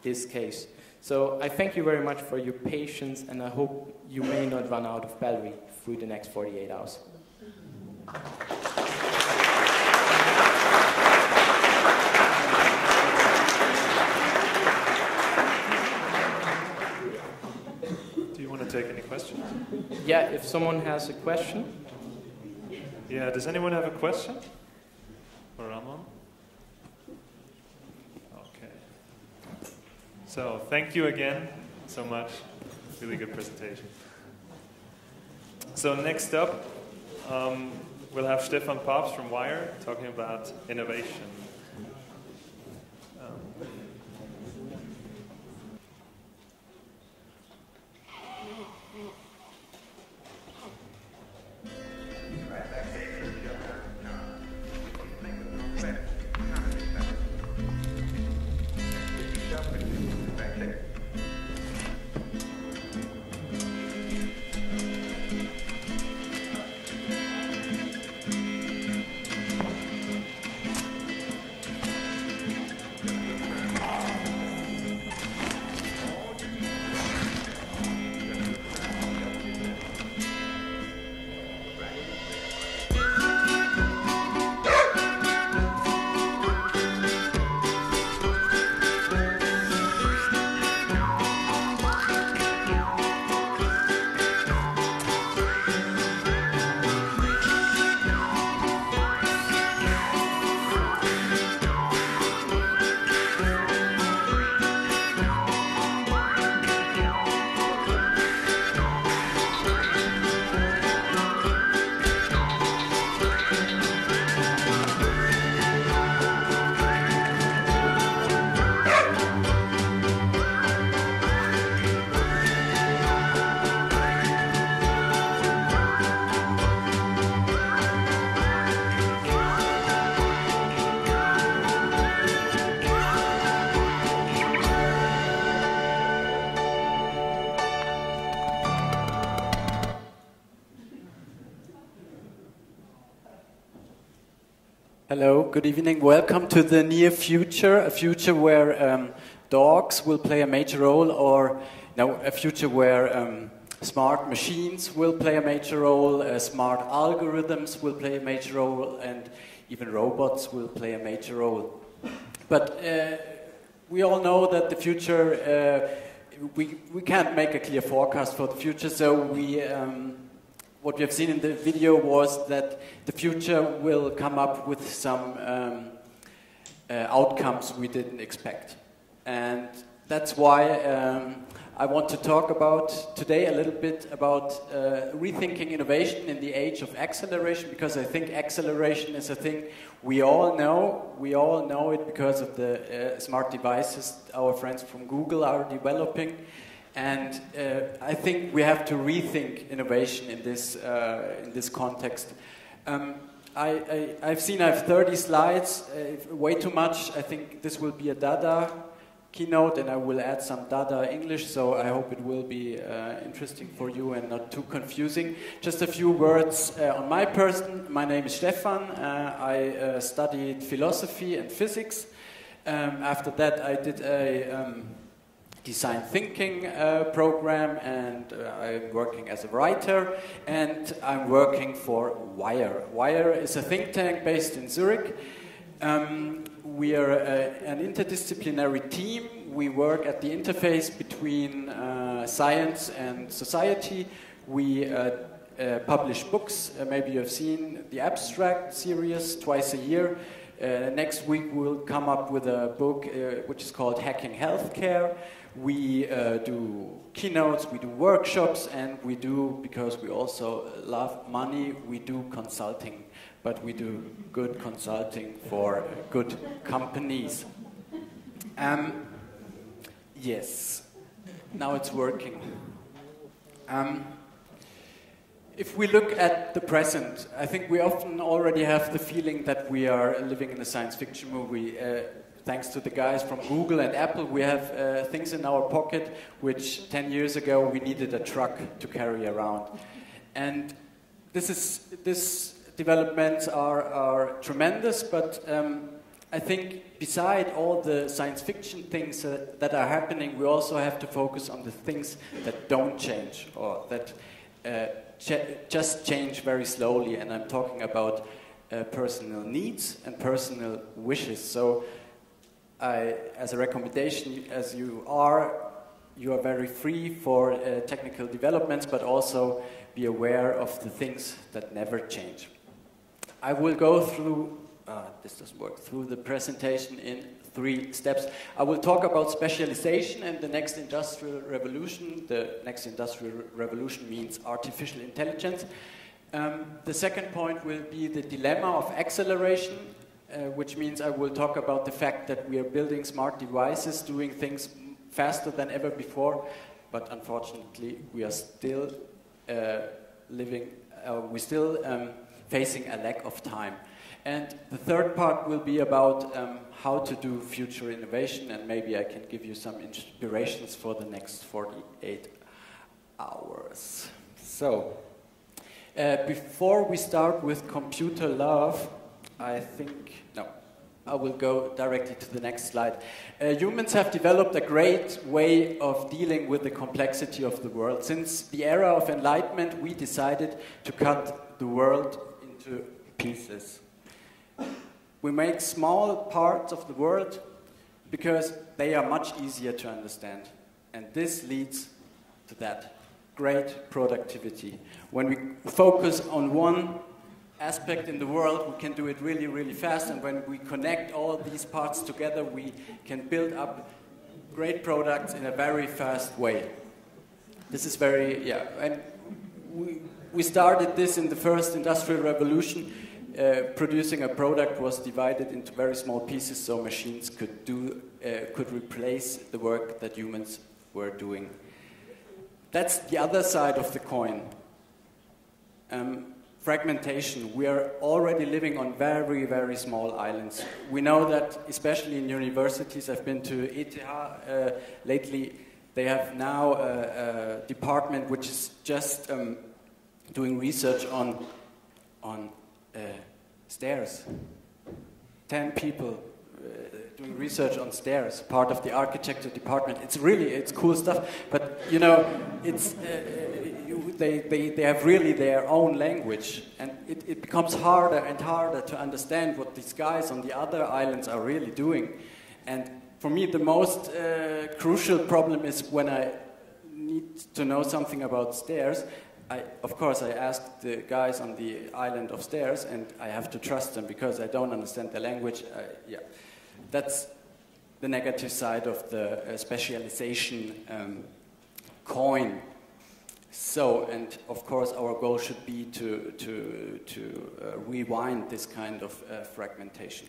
this case. So I thank you very much for your patience, and I hope you may not run out of battery through the next 48 hours. Do you want to take any questions? Yeah, if someone has a question. Yeah, does anyone have a question for Ramon? Okay. So, thank you again so much. Really good presentation. So, next up, um, we'll have Stefan Pops from W.I.R.E. talking about innovation. Hello, good evening. Welcome to the near future, a future where um, dogs will play a major role, or no, a future where um, smart machines will play a major role, uh, smart algorithms will play a major role, and even robots will play a major role. But uh, we all know that the future, uh, we, we can't make a clear forecast for the future, so we. Um, what we have seen in the video was that the future will come up with some um, uh, outcomes we didn't expect. And that's why um, I want to talk about today a little bit about uh, rethinking innovation in the age of acceleration, because I think acceleration is a thing we all know. We all know it because of the uh, smart devices our friends from Google are developing. And uh, I think we have to rethink innovation in this, uh, in this context. Um, I, I, have seen I have 30 slides, uh, way too much. I think this will be a Dada keynote, and I will add some Dada English, so I hope it will be uh, interesting for you and not too confusing. Just a few words uh, on my person. My name is Stefan. Uh, I studied philosophy and physics. Um, after that, I did a um, design thinking uh, program, and uh, I'm working as a writer, and I'm working for Wire. W.I.R.E. is a think tank based in Zurich. Um, we are a, an interdisciplinary team. We work at the interface between uh, science and society. We uh, uh, publish books. Uh, maybe you've seen the Abstract series twice a year. Uh, next week we'll come up with a book uh, which is called Hacking Healthcare. We uh, do keynotes, we do workshops, and we do, because we also love money, we do consulting. But we do good consulting for good companies. Um, yes, now it's working. Um, if we look at the present, I think we often already have the feeling that we are living in a science fiction movie. Uh, thanks to the guys from Google and Apple, we have uh, things in our pocket which 10 years ago we needed a truck to carry around. And this is, this developments are, are tremendous, but um, I think beside all the science fiction things uh, that are happening, we also have to focus on the things that don't change or that uh, ch just change very slowly. And I'm talking about uh, personal needs and personal wishes. So I, as a recommendation, as you are, you are very free for uh, technical developments, but also be aware of the things that never change. I will go through, uh, this doesn't work, through the presentation in three steps. I will talk about specialization and the next industrial revolution. The next industrial revolution means artificial intelligence. Um, the second point will be the dilemma of acceleration which means I will talk about the fact that we are building smart devices, doing things faster than ever before, but unfortunately we are still uh, living, uh, we're still um, facing a lack of time. And the third part will be about um, how to do future innovation, and maybe I can give you some inspirations for the next 48 hours. So, uh, before we start with computer love, I think, I will go directly to the next slide. Uh, humans have developed a great way of dealing with the complexity of the world. Since the era of enlightenment, we decided to cut the world into pieces. We make small parts of the world because they are much easier to understand. And this leads to that great productivity. When we focus on one aspect in the world, we can do it really, really fast. And when we connect all these parts together, we can build up great products in a very fast way. This is very, yeah. And we, we started this in the first industrial revolution. Uh, producing a product was divided into very small pieces so machines could do uh, could replace the work that humans were doing. That's the other side of the coin. Um, fragmentation. We are already living on very, very small islands. We know that, especially in universities, I've been to ETH uh, lately, they have now a, a, department which is just um, doing research on, on uh, stairs. Ten people uh, doing research on stairs, part of the architecture department. It's really, it's cool stuff, but you know, it's, uh, they, they, they have really their own language, and it, it becomes harder and harder to understand what these guys on the other islands are really doing. And for me, the most uh, crucial problem is when I need to know something about stairs. I, of course, I ask the guys on the island of stairs, and I have to trust them because I don't understand the language. I, yeah, that's the negative side of the uh, specialization um, coin. So, and of course, our goal should be to, to, to uh, rewind this kind of uh, fragmentation.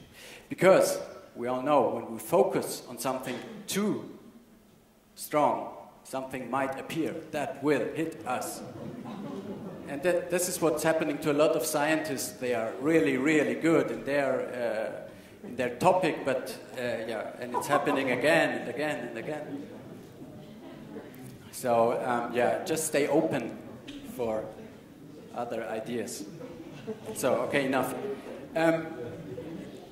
Because we all know when we focus on something too strong, something might appear that will hit us. And that, this is what's happening to a lot of scientists. They are really, really good in their, uh, in their topic, but uh, yeah, and it's happening again and again and again. So um, yeah, just stay open for other ideas. So okay, enough. Um,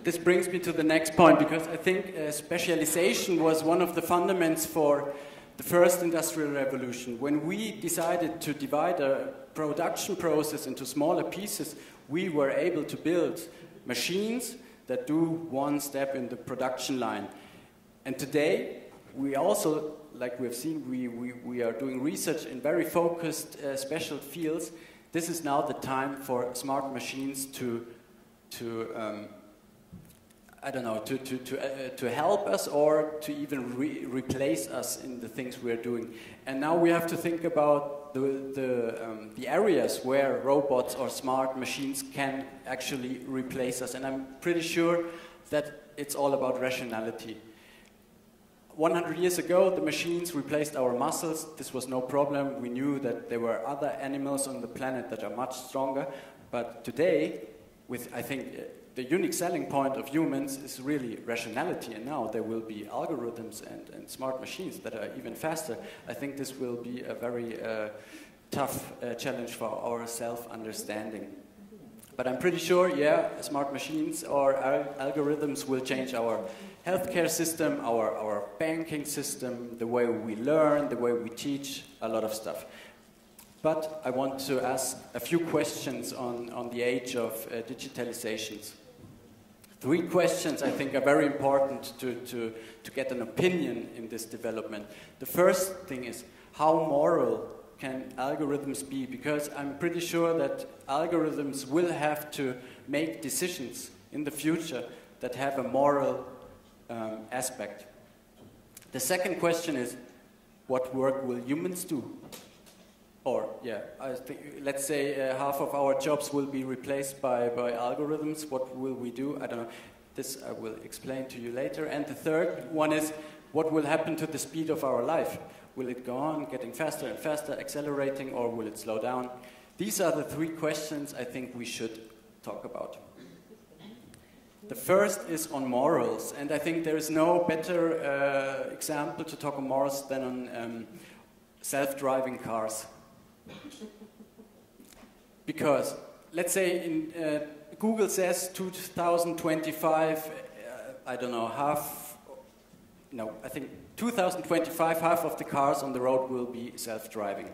this brings me to the next point because I think uh, specialization was one of the fundaments for the first industrial revolution. When we decided to divide a production process into smaller pieces, we were able to build machines that do one step in the production line. And today, we also, like we've seen, we, we, we are doing research in very focused uh, special fields. This is now the time for smart machines to, to um, I don't know, to, to, to, uh, to help us or to even re replace us in the things we're doing. And now we have to think about the, the, um, the areas where robots or smart machines can actually replace us. And I'm pretty sure that it's all about rationality. 100 years ago, the machines replaced our muscles. This was no problem. We knew that there were other animals on the planet that are much stronger. But today, with I think the unique selling point of humans is really rationality, and now there will be algorithms and, and smart machines that are even faster. I think this will be a very uh, tough uh, challenge for our self understanding. But I'm pretty sure, yeah, smart machines or al algorithms will change our healthcare system, our, our banking system, the way we learn, the way we teach, a lot of stuff. But I want to ask a few questions on, on the age of uh, digitalizations. Three questions I think are very important to, to, to get an opinion in this development. The first thing is how moral can algorithms be? Because I'm pretty sure that algorithms will have to make decisions in the future that have a moral um, aspect. The second question is what work will humans do? or yeah, let's say uh, half of our jobs will be replaced by, by algorithms. What will we do? I don't know. This I will explain to you later. And the third one is what will happen to the speed of our life? Will it go on getting faster and faster, accelerating, or will it slow down? These are the three questions I think we should talk about. The first is on morals, and I think there is no better uh, example to talk on morals than on um, self driving cars. Because, let's say in, uh, Google says 2025, uh, I don't know, half, no, I think 2025, half of the cars on the road will be self-driving.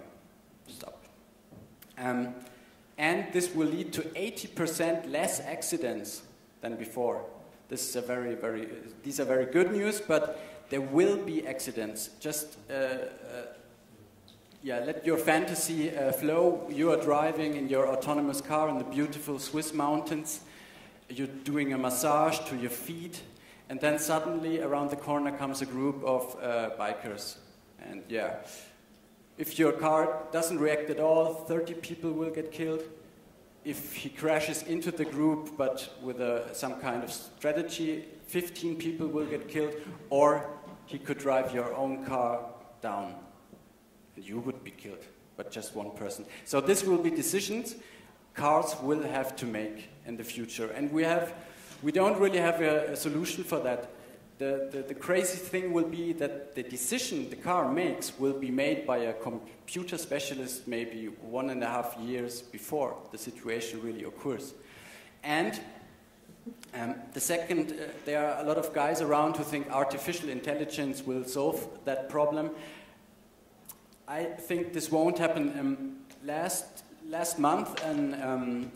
Stop. Um, and this will lead to 80% less accidents than before. This is a very, very, these are very good news, but there will be accidents. Just uh, uh, yeah, let your fantasy uh, flow. You are driving in your autonomous car in the beautiful Swiss mountains. You're doing a massage to your feet, and then suddenly around the corner comes a group of uh, bikers. And yeah, if your car doesn't react at all, 30 people will get killed. If he crashes into the group, but with a, some kind of strategy, 15 people will get killed, or he could drive your own car down and you would be killed, but just one person. So this will be decisions cars will have to make in the future, and we have, we don't really have a, a solution for that. The, the, the, crazy thing will be that the decision the car makes will be made by a computer specialist maybe one and a half years before the situation really occurs. And um, the second, uh, there are a lot of guys around who think artificial intelligence will solve that problem. I think this won't happen. Um, last last month, an um,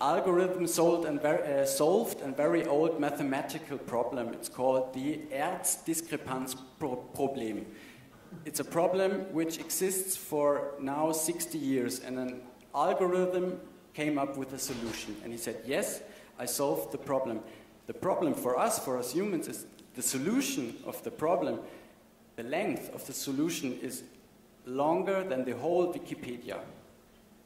algorithm solved and, uh, solved a very old mathematical problem. It's called the Erdős-Diskrepanz-Problem. It's a problem which exists for now 60 years, and an algorithm came up with a solution. And he said, "Yes, I solved the problem." The problem for us, for us humans, is the solution of the problem. The length of the solution is longer than the whole Wikipedia.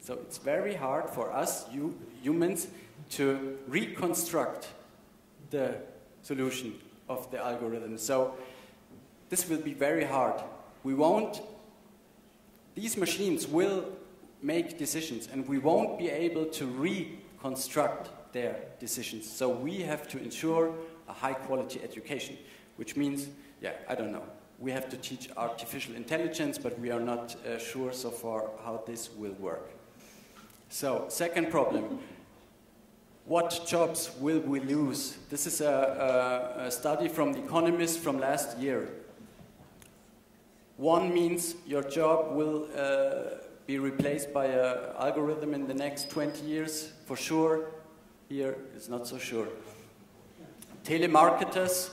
So it's very hard for us you, humans to reconstruct the solution of the algorithm. So this will be very hard. We won't, these machines will make decisions and we won't be able to reconstruct their decisions. So we have to ensure a high quality education, which means, yeah, I don't know, we have to teach artificial intelligence, but we are not uh, sure so far how this will work. So, second problem. what jobs will we lose? This is a, a, a study from The Economist from last year. One means your job will uh, be replaced by an algorithm in the next 20 years, for sure. Here, it's not so sure. Telemarketers,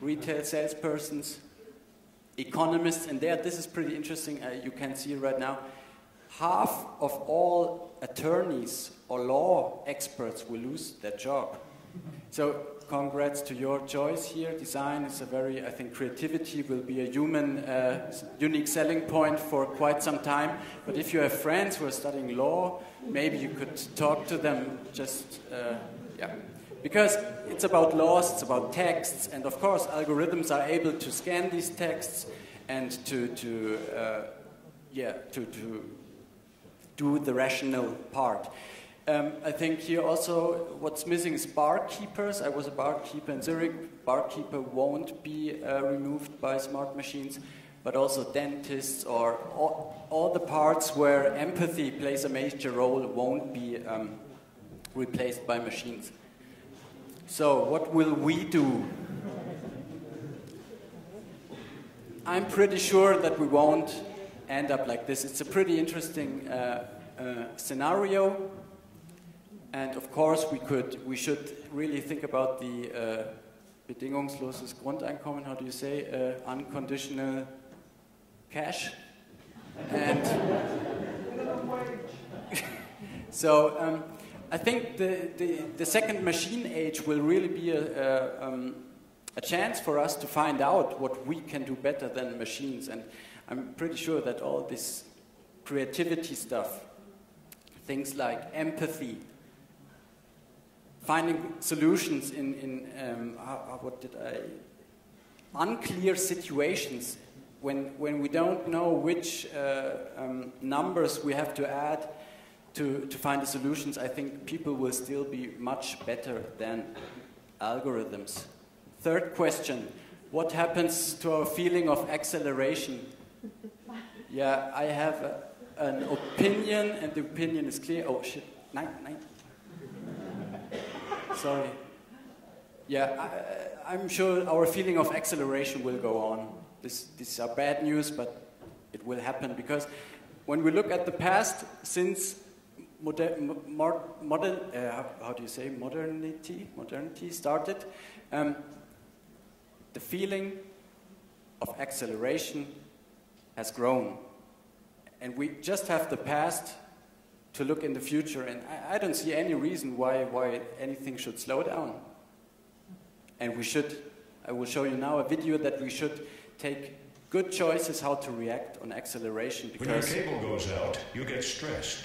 retail salespersons, economists, and there, this is pretty interesting, uh, you can see right now. Half of all attorneys or law experts will lose their job. So congrats to your choice here. Design is a very, I think, creativity will be a human, uh, unique selling point for quite some time. But if you have friends who are studying law, maybe you could talk to them just, uh, yeah. Because it's about laws, it's about texts, and of course, algorithms are able to scan these texts and to, to uh, yeah, to, to do the rational part. Um, I think here also what's missing is barkeepers. I was a barkeeper in Zurich. Barkeeper won't be uh, removed by smart machines, but also dentists or all, all, the parts where empathy plays a major role won't be um, replaced by machines. So, what will we do? I'm pretty sure that we won't end up like this. It's a pretty interesting uh, uh, scenario. And of course, we could, we should really think about the uh, bedingungsloses Grundeinkommen. How do you say uh, unconditional cash? And so um, I think the, the, the, second machine age will really be a, a, um, a chance for us to find out what we can do better than machines. And I'm pretty sure that all this creativity stuff, things like empathy, finding solutions in, in um, how, what did I, unclear situations when, when we don't know which uh, um, numbers we have to add to, to find the solutions, I think people will still be much better than algorithms. Third question, what happens to our feeling of acceleration? Yeah, I have a, an opinion, and the opinion is clear. Oh shit, nine, nine. Sorry. Yeah, I, am sure our feeling of acceleration will go on. This, these are bad news, but it will happen because when we look at the past, since modern, modern uh, how do you say modernity, modernity started, um, the feeling of acceleration has grown, and we just have the past to look in the future. And I, I, don't see any reason why, why anything should slow down. And we should, I will show you now a video that we should take good choices how to react on acceleration. Because when your cable goes out, you get stressed.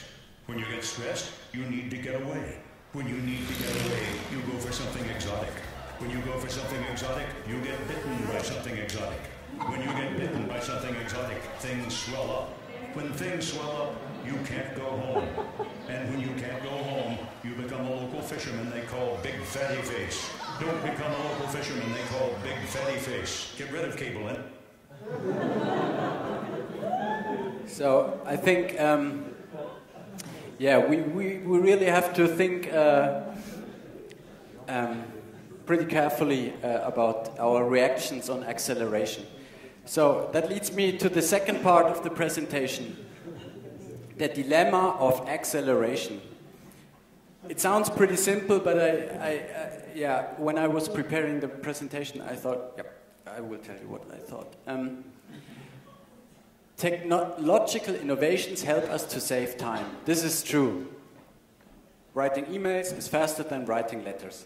When you get stressed, you need to get away. When you need to get away, you go for something exotic. When you go for something exotic, you get bitten by something exotic. When you get bitten by something exotic, things swell up. When things swell up, you can't go home. And when you can't go home, you become a local fisherman they call Big Fatty Face. Don't become a local fisherman they call Big Fatty Face. Get rid of cable in. So I think, um, yeah, we, we, we really have to think uh, um, pretty carefully uh, about our reactions on acceleration. So that leads me to the second part of the presentation the dilemma of acceleration. It sounds pretty simple, but I, I, yeah, when I was preparing the presentation, I thought, yep, I will tell you what I thought. Um, technological innovations help us to save time. This is true. Writing emails is faster than writing letters.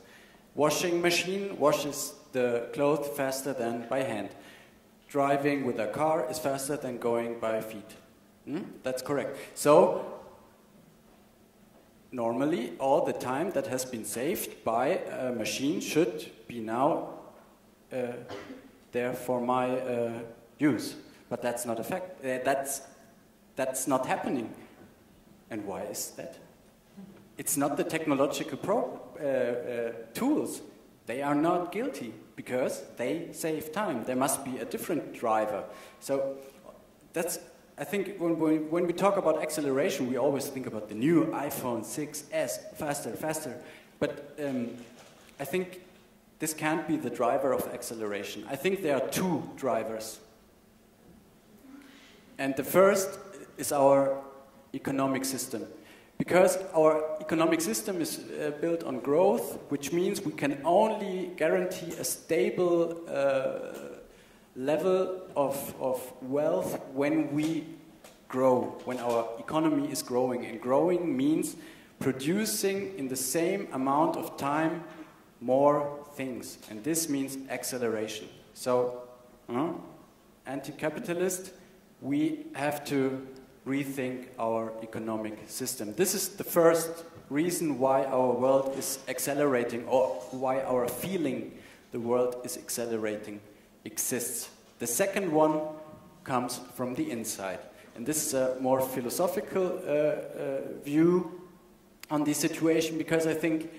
Washing machine washes the clothes faster than by hand. Driving with a car is faster than going by feet. Hmm? That's correct. So, normally, all the time that has been saved by a machine should be now uh, there for my uh, use. But that's not a fact. Uh, that's, that's not happening. And why is that? It's not the technological pro, uh, uh, tools. They are not guilty because they save time. There must be a different driver. So that's I think when, when, when we talk about acceleration, we always think about the new iPhone 6s, faster, faster. But um, I think this can't be the driver of acceleration. I think there are two drivers. And the first is our economic system. Because our economic system is uh, built on growth, which means we can only guarantee a stable uh, level of, of wealth when we grow, when our economy is growing. And growing means producing in the same amount of time more things. And this means acceleration. So, uh, anti capitalist, we have to rethink our economic system. This is the first reason why our world is accelerating, or why our feeling the world is accelerating exists. The second one comes from the inside. And this is a more philosophical uh, uh, view on the situation because I think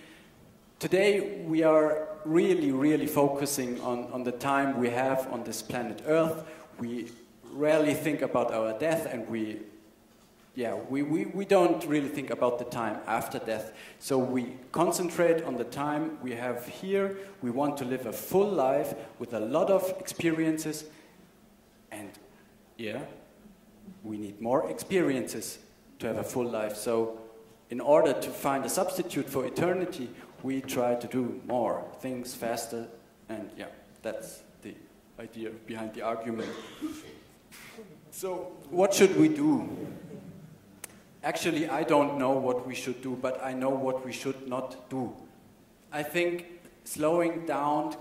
today we are really, really focusing on, on the time we have on this planet Earth. We rarely think about our death and we yeah, we, we, we don't really think about the time after death. So we concentrate on the time we have here. We want to live a full life with a lot of experiences. And yeah, we need more experiences to have a full life. So in order to find a substitute for eternity, we try to do more things faster. And yeah, that's the idea behind the argument. So, what should we do? Actually, I don't know what we should do, but I know what we should not do. I think slowing down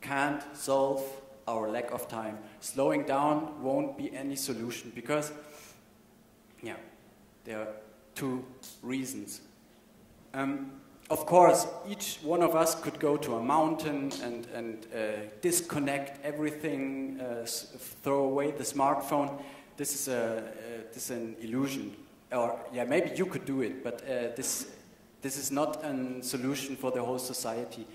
can't solve our lack of time. Slowing down won't be any solution because, yeah, there are two reasons. Um, of course, each one of us could go to a mountain and, and uh, disconnect everything, uh, throw away the smartphone. This is, a, uh, this is an illusion or yeah, maybe you could do it, but uh, this this is not a solution for the whole society.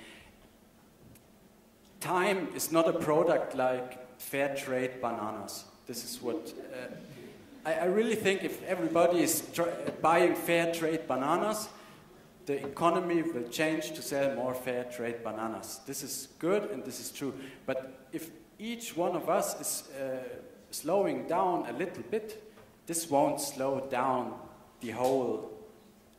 Time is not a product like fair trade bananas. This is what uh, I, I, really think. If everybody is buying fair trade bananas, the economy will change to sell more fair trade bananas. This is good and this is true. But if each one of us is uh, slowing down a little bit, this won't slow down the whole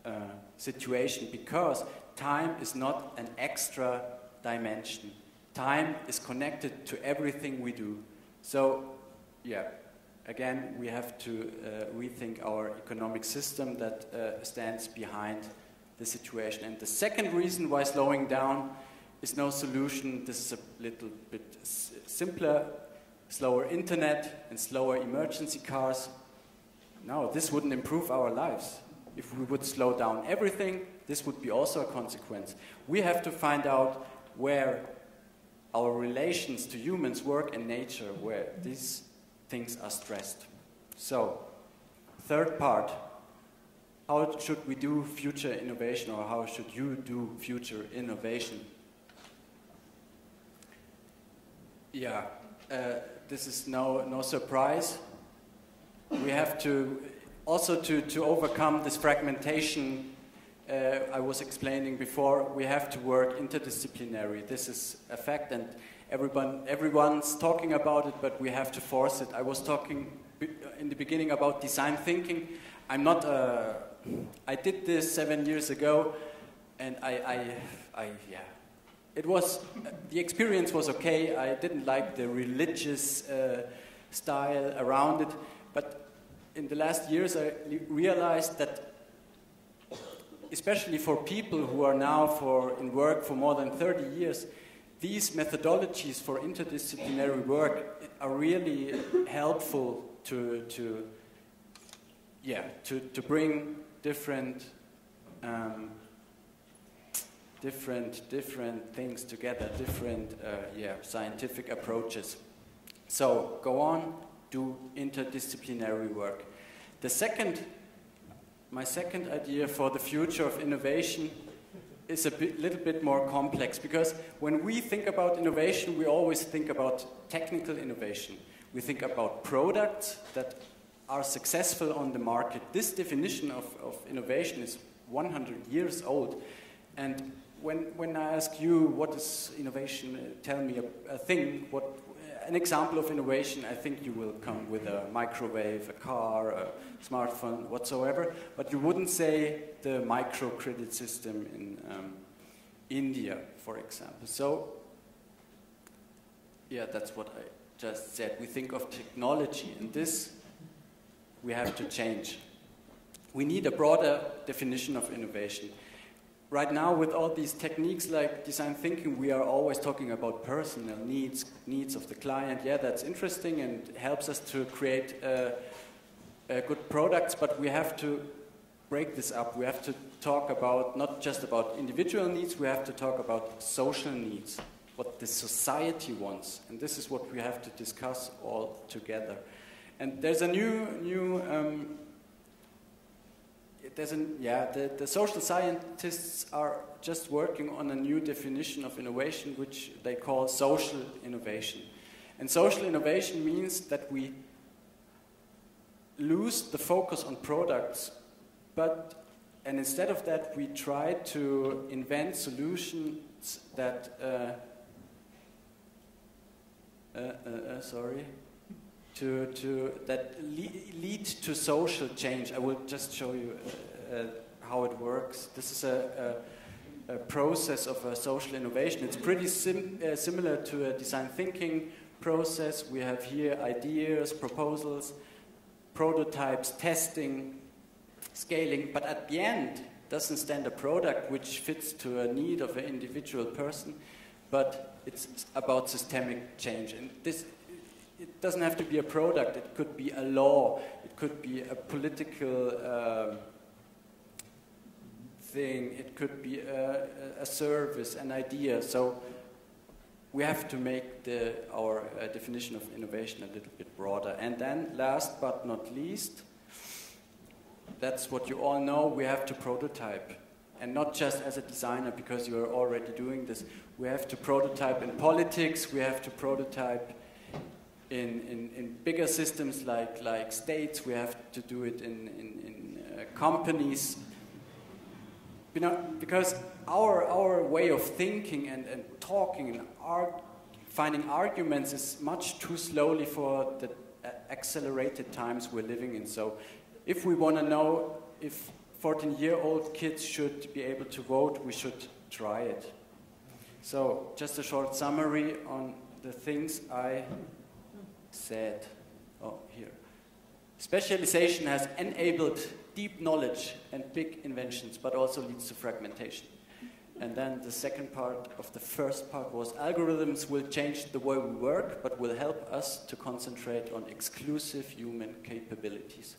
uh, situation because time is not an extra dimension. Time is connected to everything we do. So, yeah, again, we have to uh, rethink our economic system that uh, stands behind the situation. And the second reason why slowing down is no solution, this is a little bit simpler, slower internet and slower emergency cars no, this wouldn't improve our lives. If we would slow down everything, this would be also a consequence. We have to find out where our relations to humans work in nature, where these things are stressed. So, third part how should we do future innovation, or how should you do future innovation? Yeah, uh, this is no, no surprise we have to also to, to overcome this fragmentation uh, I was explaining before, we have to work interdisciplinary. This is a fact, and everyone, everyone's talking about it, but we have to force it. I was talking in the beginning about design thinking. I'm not a, uh, I did this seven years ago, and I, I, I yeah. It was, the experience was okay. I didn't like the religious uh, style around it but in the last years, I realized that, especially for people who are now for, in work for more than 30 years, these methodologies for interdisciplinary work are really helpful to, to, yeah, to, to bring different, um, different, different things together, different, uh, yeah, scientific approaches. So go on, do interdisciplinary work. The second, my second idea for the future of innovation is a bit, little bit more complex because when we think about innovation, we always think about technical innovation. We think about products that are successful on the market. This definition of, of innovation is 100 years old. And when, when I ask you what is innovation, uh, tell me a, a thing, what, an example of innovation, I think you will come with a microwave, a car, a smartphone, whatsoever, but you wouldn't say the microcredit system in um, India, for example. So, yeah, that's what I just said. We think of technology, and this we have to change. We need a broader definition of innovation right now with all these techniques like design thinking we are always talking about personal needs needs of the client. Yeah that's interesting and helps us to create uh, uh, good products but we have to break this up. We have to talk about not just about individual needs we have to talk about social needs what the society wants. And this is what we have to discuss all together. And there's a new new um, there's an, yeah, the, the social scientists are just working on a new definition of innovation, which they call social innovation. And social innovation means that we lose the focus on products, but and instead of that, we try to invent solutions that. Uh, uh, uh, uh sorry to, to that le- lead to social change. I will just show you uh, uh, how it works. This is a, a, a, process of a social innovation. It's pretty sim- uh, similar to a design thinking process. We have here ideas, proposals, prototypes, testing, scaling, but at the end doesn't stand a product which fits to a need of an individual person, but it's about systemic change. And this it doesn't have to be a product, it could be a law, it could be a political um, thing, it could be a, a, service, an idea. So we have to make the, our uh, definition of innovation a little bit broader. And then, last but not least, that's what you all know, we have to prototype. And not just as a designer, because you are already doing this. We have to prototype in politics, we have to prototype in, in, in bigger systems like, like states, we have to do it in, in, in uh, companies. You know, because our, our way of thinking and, and talking and arg finding arguments is much too slowly for the uh, accelerated times we're living in. So if we want to know if 14 year old kids should be able to vote, we should try it. So, just a short summary on the things I said, oh, here. Specialization has enabled deep knowledge and big inventions, but also leads to fragmentation. And then the second part of the first part was algorithms will change the way we work, but will help us to concentrate on exclusive human capabilities.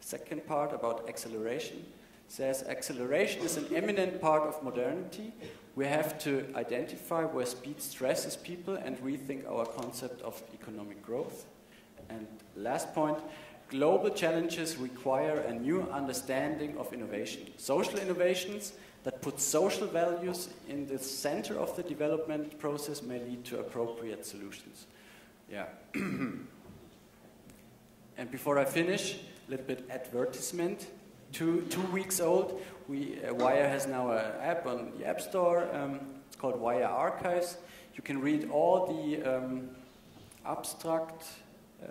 Second part about acceleration says acceleration is an eminent part of modernity we have to identify where speed stresses people and rethink our concept of economic growth. And last point, global challenges require a new understanding of innovation. Social innovations that put social values in the center of the development process may lead to appropriate solutions. Yeah. and before I finish, a little bit advertisement two, two weeks old. We, uh, W.I.R.E has now an app on the App Store. Um, it's called Wire Archives. You can read all the um, abstract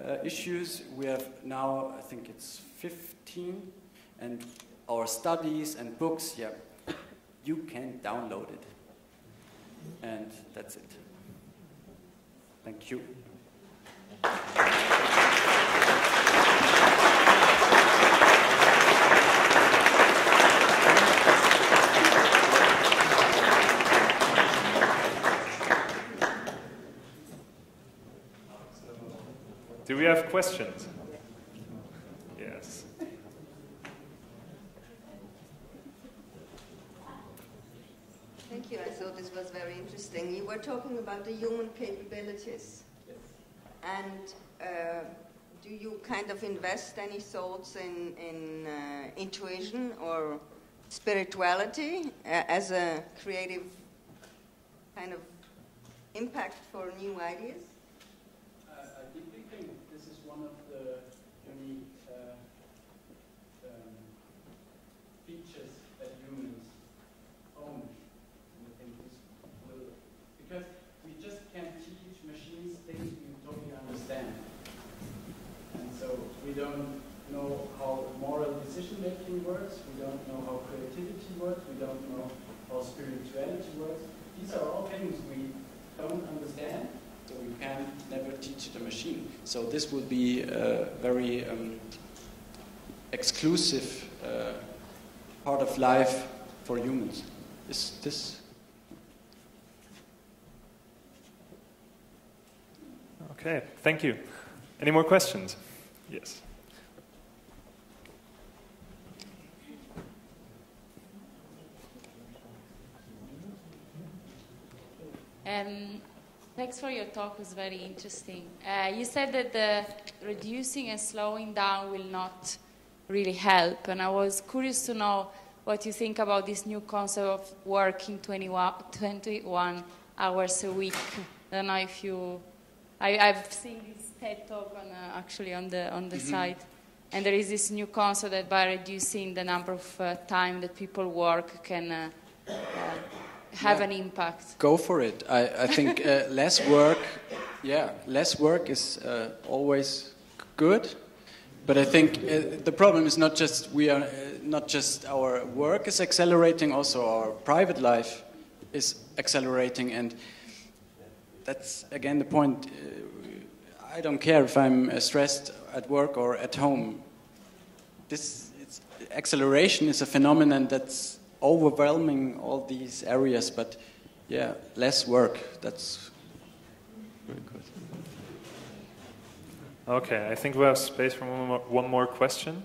uh, issues. We have now, I think it's 15, and our studies and books, yeah, you can download it. And that's it. Thank you. Do we have questions? Yes. Thank you. I thought this was very interesting. You were talking about the human capabilities. Yes. And uh, do you kind of invest any thoughts in, in uh, intuition or spirituality uh, as a creative kind of impact for new ideas? We don't know how spirituality works. These are all things we don't understand, so we can never teach the machine. So this would be a very um, exclusive uh, part of life for humans. Is this? Okay, thank you. Any more questions? Yes. Um, thanks for your talk. It was very interesting. Uh, you said that the reducing and slowing down will not really help, and I was curious to know what you think about this new concept of working 21, 21 hours a week. I don't know if you. I, have seen this TED talk on, uh, actually on the on the mm-hmm. site, and there is this new concept that by reducing the number of uh, time that people work can uh, uh, have yeah. an impact. Go for it. I, I think uh, less work, yeah, less work is uh, always good. But I think uh, the problem is not just we are uh, not just our work is accelerating, also our private life is accelerating, and that's again the point. Uh, I don't care if I'm uh, stressed at work or at home. This acceleration is a phenomenon that's overwhelming all these areas, but yeah, less work. That's very good. Okay, I think we have space for one more, one more question.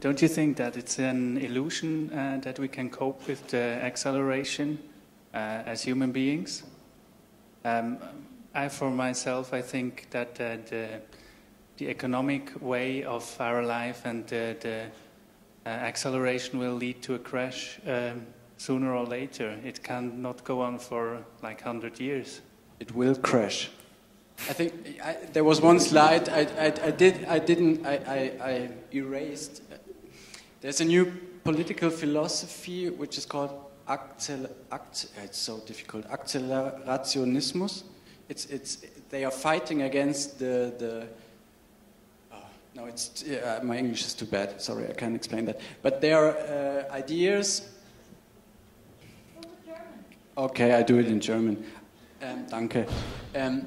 Don't you think that it's an illusion uh, that we can cope with the acceleration uh, as human beings? Um, I, for myself, I think that uh, the the economic way of our life and the, the uh, acceleration will lead to a crash um, sooner or later. It cannot go on for like 100 years. It will crash. I think I, there was one slide I, I, I, did I didn't I, I, erased. There's a new political philosophy which is called accel, acc, it's so difficult accelerationismus. It's it's they are fighting against the the no, it's, uh, my English is too bad. Sorry, I can't explain that. But there are uh, ideas. Okay, I do it in German. Ähm, danke. Ähm,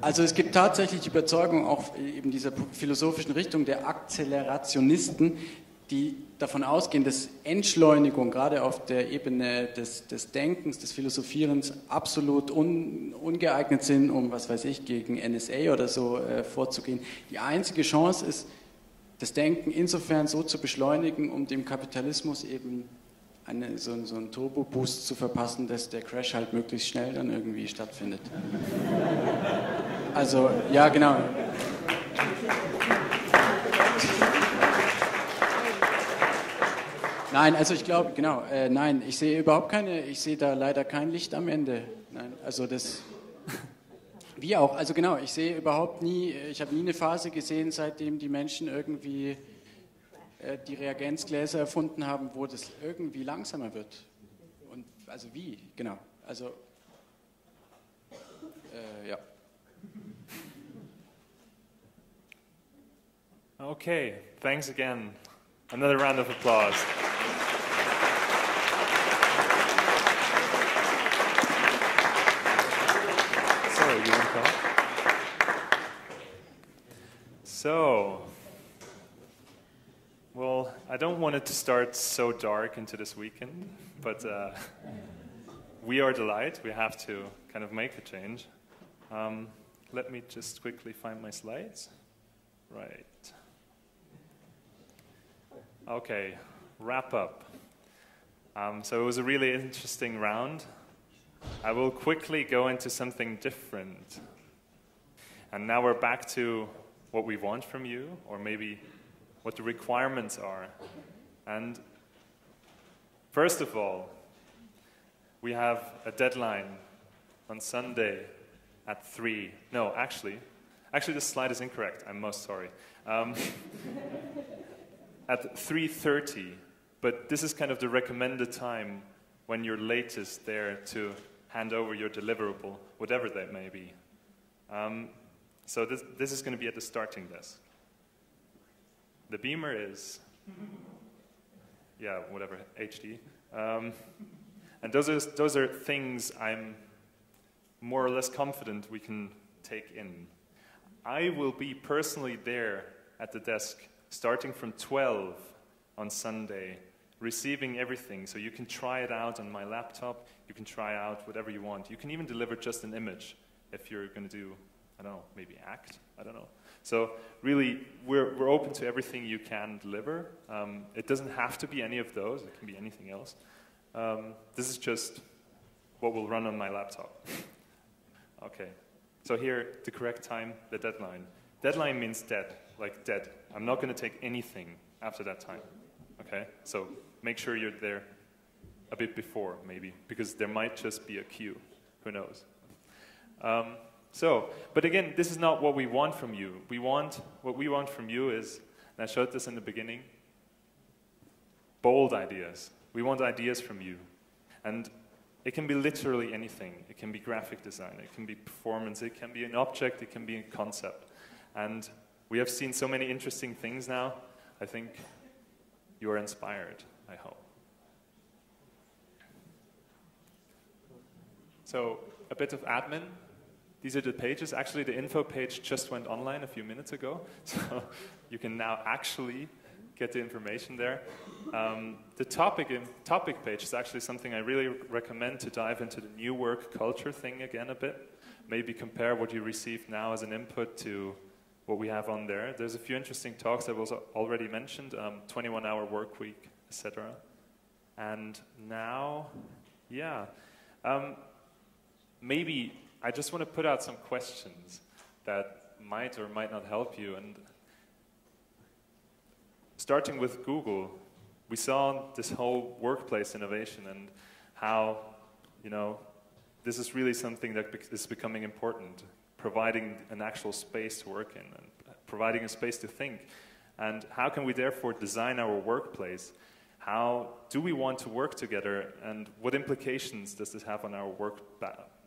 also es gibt tatsächlich die Überzeugung auch eben dieser philosophischen Richtung der Akzelerationisten, die davon ausgehen, dass Entschleunigung gerade auf der Ebene des, des Denkens, des Philosophierens absolut un, ungeeignet sind, um, was weiß ich, gegen NSA oder so äh, vorzugehen. Die einzige Chance ist, das Denken insofern so zu beschleunigen, um dem Kapitalismus eben eine, so, so einen Turbo-Boost zu verpassen, dass der Crash halt möglichst schnell dann irgendwie stattfindet. Also, ja, genau. Nein, also ich glaube, genau, äh, nein, ich sehe überhaupt keine, ich sehe da leider kein Licht am Ende. Nein, also das, wie auch, also genau, ich sehe überhaupt nie, ich habe nie eine Phase gesehen, seitdem die Menschen irgendwie äh, die Reagenzgläser erfunden haben, wo das irgendwie langsamer wird. Und also wie, genau, also äh, ja. Okay, thanks again. Another round of applause. So, well, I don't want it to start so dark into this weekend, but uh, we are the light. We have to kind of make a change. Um, let me just quickly find my slides. Right. Okay, wrap up. Um, so it was a really interesting round. I will quickly go into something different. And now we're back to what we want from you, or maybe what the requirements are. And first of all, we have a deadline on Sunday at 3. No, actually, actually, this slide is incorrect. I'm most sorry. Um, at 3.30, but this is kind of the recommended time when you're latest there to hand over your deliverable, whatever that may be. Um, so this, this is going to be at the starting desk. The Beamer is, yeah, whatever, HD. Um, and those are, those are things I'm more or less confident we can take in. I will be personally there at the desk starting from 12 on Sunday, receiving everything. So you can try it out on my laptop, you can try out whatever you want. You can even deliver just an image if you're going to do, I don't know, maybe act, I don't know. So really, we're, we're open to everything you can deliver. Um, it doesn't have to be any of those, it can be anything else. Um, this is just what will run on my laptop. okay, so here, the correct time, the deadline. Deadline means dead, like dead. I'm not going to take anything after that time. Okay, so make sure you're there a bit before, maybe, because there might just be a queue. Who knows? Um, so, but again, this is not what we want from you. We want, what we want from you is, and I showed this in the beginning, bold ideas. We want ideas from you. And it can be literally anything. It can be graphic design, it can be performance, it can be an object, it can be a concept. And we have seen so many interesting things now. I think you are inspired, I hope. So, a bit of admin. These are the pages. Actually, the info page just went online a few minutes ago, so you can now actually get the information there. Um, the topic, in, topic page is actually something I really recommend to dive into the new work culture thing again a bit. Maybe compare what you receive now as an input to what we have on there. There's a few interesting talks that was already mentioned, um, 21 hour work week, etc. And now, yeah, um, maybe I just want to put out some questions that might or might not help you. And starting with Google, we saw this whole workplace innovation and how, you know, this is really something that is becoming important, providing an actual space to work in and providing a space to think. And how can we therefore design our workplace? How do we want to work together? And what implications does this have on our work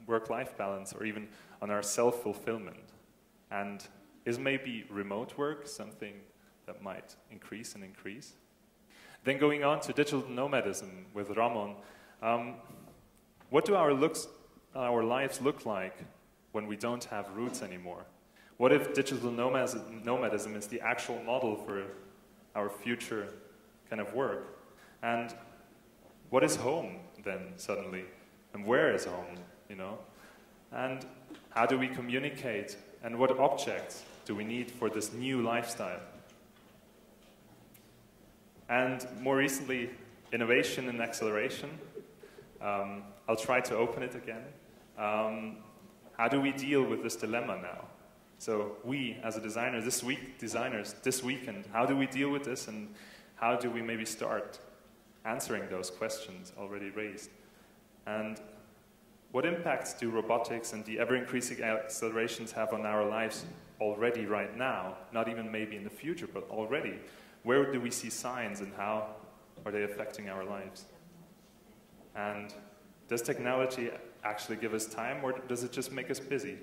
work-life balance or even on our self-fulfillment? And is maybe remote work something that might increase and increase? Then going on to digital nomadism with Ramon, um, what do our, looks, our lives look like when we don't have roots anymore? What if digital nomadism is the actual model for our future kind of work? And what is home then suddenly? And where is home? you know? And how do we communicate? And what objects do we need for this new lifestyle? And more recently, innovation and acceleration. Um, I'll try to open it again. Um, how do we deal with this dilemma now? So we, as a designer, this week, designers, this weekend, how do we deal with this, and how do we maybe start answering those questions already raised? And what impacts do robotics and the ever increasing accelerations have on our lives already, right now? Not even maybe in the future, but already. Where do we see signs and how are they affecting our lives? And does technology actually give us time or does it just make us busy?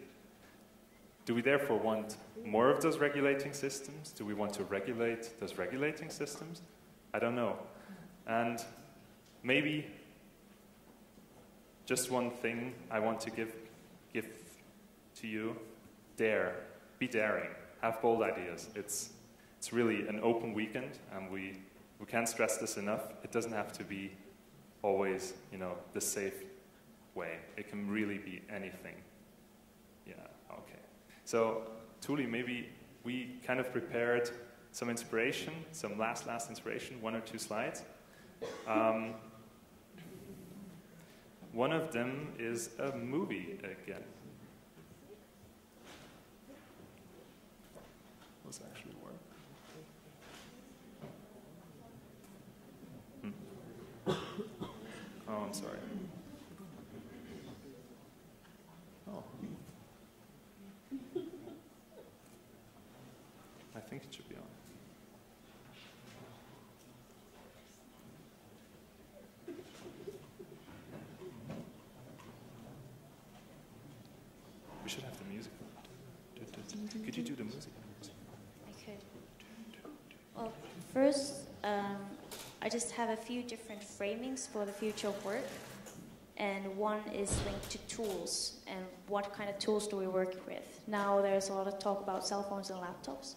Do we therefore want more of those regulating systems? Do we want to regulate those regulating systems? I don't know. And maybe just one thing I want to give, give to you dare. Be daring. Have bold ideas. It's, it's really an open weekend, and we, we can't stress this enough. It doesn't have to be always you know, the safe way, it can really be anything. Yeah, okay. So, Tuuli, maybe we kind of prepared some inspiration, some last, last inspiration, one or two slides. Um, one of them is a movie again. Let's actually work. Hmm. Oh, I'm sorry. Oh. I think it should be on. We should have the music. Could you do the music? I could. Well, First, um, I just have a few different framings for the future of work. And one is linked to tools and what kind of tools do we work with. Now there's a lot of talk about cell phones and laptops,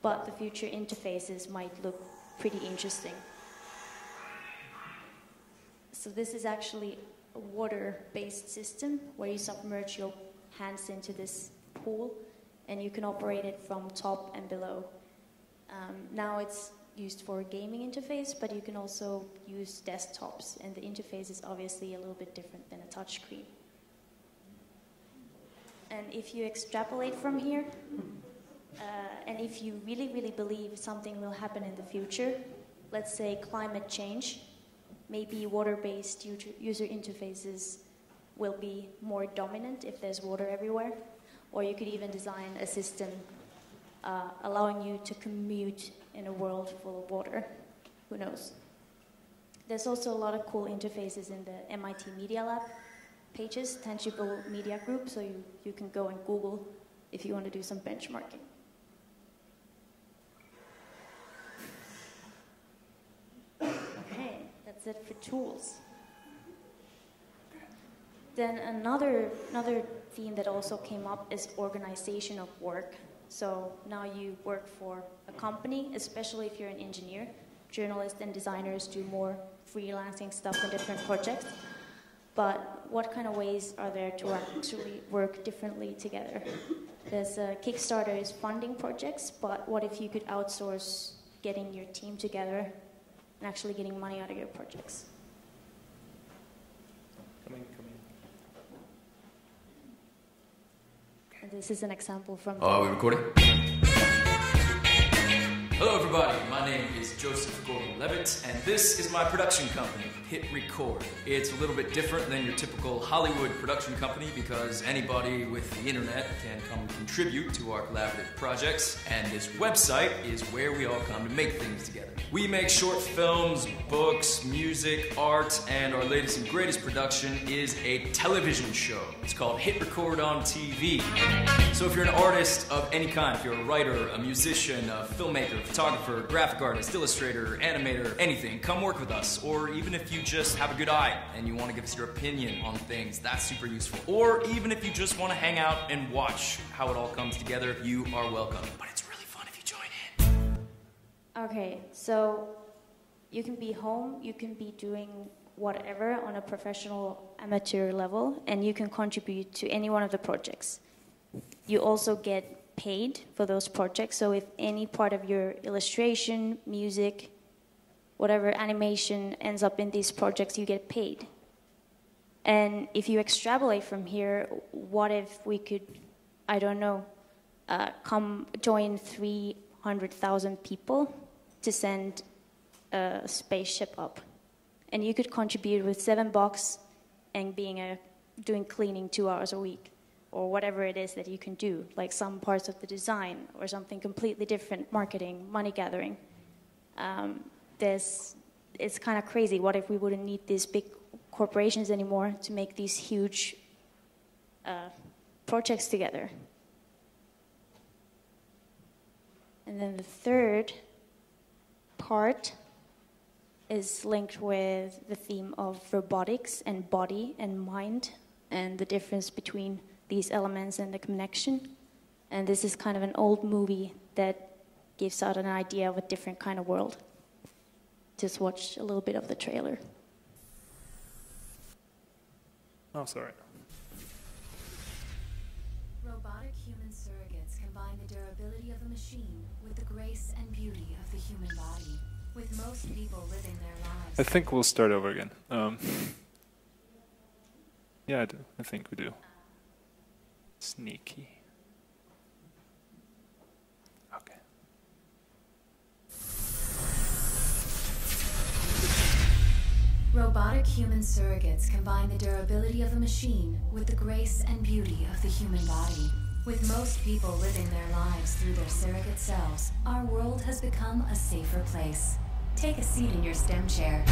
but the future interfaces might look pretty interesting. So this is actually a water-based system where you submerge your hands into this pool and you can operate it from top and below. Um, now it's used for a gaming interface, but you can also use desktops, and the interface is obviously a little bit different than a touchscreen. And if you extrapolate from here, uh, and if you really, really believe something will happen in the future, let's say climate change, maybe water-based user interfaces will be more dominant if there's water everywhere, or you could even design a system uh, allowing you to commute in a world full of water. Who knows? There's also a lot of cool interfaces in the MIT Media Lab pages, Tangible Media Group, so you, you can go and Google if you want to do some benchmarking. Okay, that's it for tools. Then another, another theme that also came up is organization of work. So now you work for a company, especially if you're an engineer. Journalists and designers do more freelancing stuff in different projects. But what kind of ways are there to actually work differently together? There's a Kickstarter is funding projects, but what if you could outsource getting your team together and actually getting money out of your projects? This is an example from. Oh, are we recording? Hello, everybody. My name is Joseph Gordon-Levitt, and this is my production company, Hit Record. It's a little bit different than your typical Hollywood production company because anybody with the internet can come contribute to our collaborative projects, and this website is where we all come to make things together. We make short films, books, music, art, and our latest and greatest production is a television show. It's called Hit Record on TV. So if you're an artist of any kind, if you're a writer, a musician, a filmmaker, photographer, graphic artist, illustrator, animator, anything, come work with us. Or even if you just have a good eye and you want to give us your opinion on things, that's super useful. Or even if you just want to hang out and watch how it all comes together, you are welcome. But it's really fun if you join in. Okay, so you can be home, you can be doing whatever on a professional amateur level, and you can contribute to any one of the projects. You also get paid for those projects. So if any part of your illustration, music, whatever animation ends up in these projects, you get paid. And if you extrapolate from here, what if we could, I don't know, uh, come join 300,000 people to send a spaceship up? And you could contribute with seven bucks and being a, doing cleaning two hours a week or whatever it is that you can do, like some parts of the design or something completely different, marketing, money gathering. Um, there's, it's kind of crazy. What if we wouldn't need these big corporations anymore to make these huge uh, projects together? And then the third part is linked with the theme of robotics and body and mind and the difference between these elements and the connection. And this is kind of an old movie that gives out an idea of a different kind of world. Just watch a little bit of the trailer. Oh, sorry. Robotic human surrogates combine the durability of a machine with the grace and beauty of the human body. With most people living their lives. I think we'll start over again. Um, yeah, I do. I think we do. Sneaky. Okay. Robotic human surrogates combine the durability of a machine with the grace and beauty of the human body. With most people living their lives through their surrogate selves, our world has become a safer place. Take a seat in your STEM chair.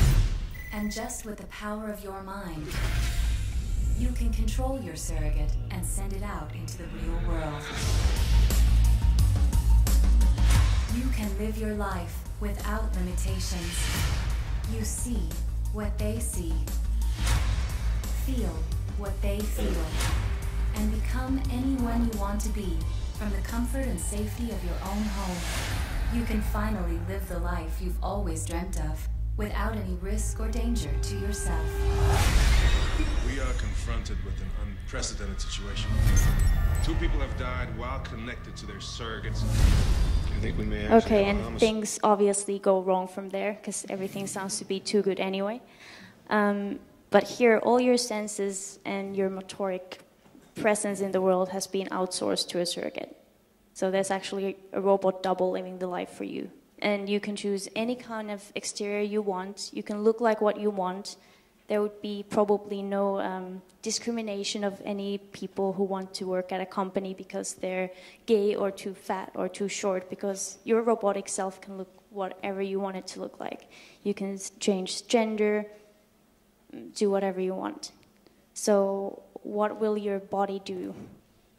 And just with the power of your mind, you can control your surrogate and send it out into the real world. You can live your life without limitations. You see what they see, feel what they feel, and become anyone you want to be from the comfort and safety of your own home. You can finally live the life you've always dreamt of without any risk or danger to yourself. We are confronted with an unprecedented situation. Two people have died while connected to their surrogates. I think we may actually Okay, and homicide. things obviously go wrong from there because everything sounds to be too good anyway. Um, but here, all your senses and your motoric presence in the world has been outsourced to a surrogate. So there's actually a robot double living the life for you. And you can choose any kind of exterior you want. You can look like what you want. There would be probably no um, discrimination of any people who want to work at a company because they're gay or too fat or too short, because your robotic self can look whatever you want it to look like. You can change gender, do whatever you want. So, what will your body do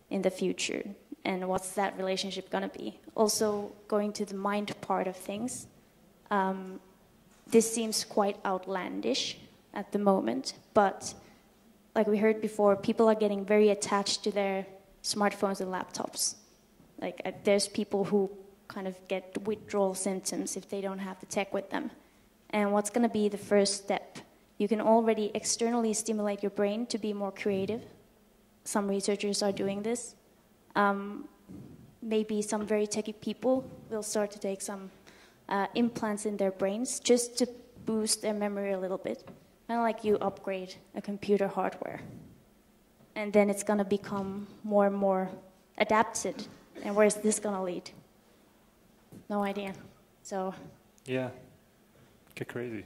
in the future? And what's that relationship going to be? Also, going to the mind part of things, um, this seems quite outlandish at the moment, but like we heard before, people are getting very attached to their smartphones and laptops. Like, uh, there's people who kind of get withdrawal symptoms if they don't have the tech with them. And what's going to be the first step? You can already externally stimulate your brain to be more creative. Some researchers are doing this. Um, maybe some very techy people will start to take some uh, implants in their brains just to boost their memory a little bit. Kind of like you upgrade a computer hardware. And then it's going to become more and more adapted. And where is this going to lead? No idea. So Yeah. Get crazy.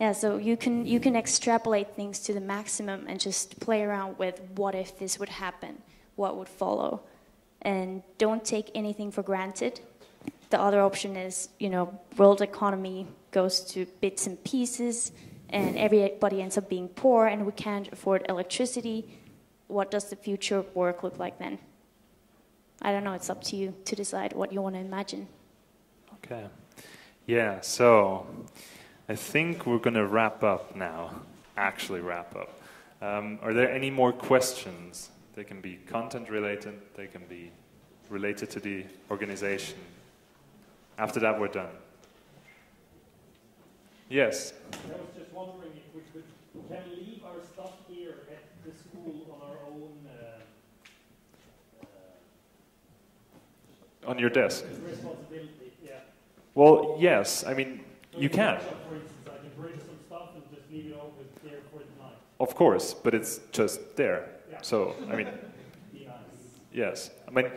yeah, so you can you can extrapolate things to the maximum and just play around with what if this would happen, what would follow, and don't take anything for granted. The other option is, you know, world economy goes to bits and pieces, and everybody ends up being poor, and we can't afford electricity. What does the future of work look like then? I don't know. It's up to you to decide what you want to imagine. Okay. Yeah, so I think we're going to wrap up now. Actually, wrap up. Um, are there any more questions? They can be content related, they can be related to the organization. After that, we're done. Yes. I was just wondering if we could can leave our stuff here at the school on our own uh, On your desk. responsibility. Yeah. Well, yes. I mean, So you can. workshop, For instance, I can bring some stuff and just leave it over there for tonight. Of course, but it's just there. So, I mean, yes. I mean,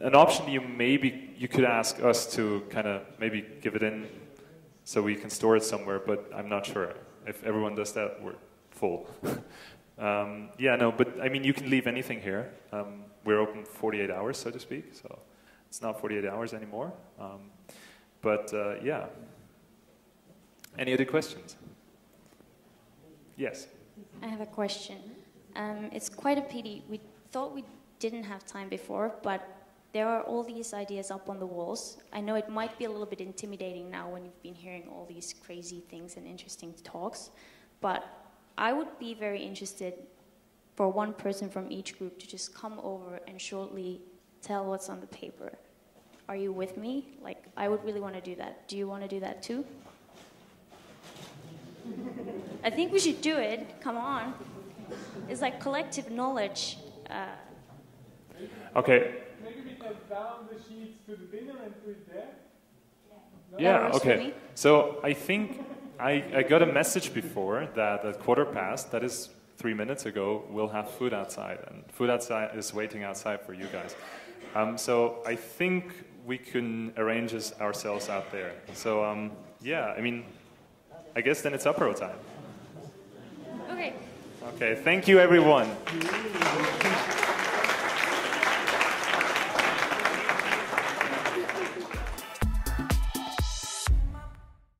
an option you maybe you could ask us to kind of maybe give it in so we can store it somewhere, but I'm not sure. If everyone does that, we're full. um, yeah, no, but I mean, you can leave anything here. Um, we're open 48 hours, so to speak, so it's not 48 hours anymore. Um, but uh, yeah. Any other questions? Yes. I have a question. Um, it's quite a pity. We thought we didn't have time before, but there are all these ideas up on the walls. I know it might be a little bit intimidating now when you've been hearing all these crazy things and interesting talks, but I would be very interested for one person from each group to just come over and shortly tell what's on the paper. Are you with me? Like, I would really want to do that. Do you want to do that too? I think we should do it. Come on. It's like collective knowledge. Uh, Okay. Maybe we can down the sheets to the dinner and put it there. Yeah, works okay. So I think I, I got a message before that at quarter past, that is three minutes ago, we'll have food outside. And food outside is waiting outside for you guys. Um, so I think we can arrange ourselves out there. So um, yeah, I mean, I guess then it's apéro time. Okay. Thank you everyone.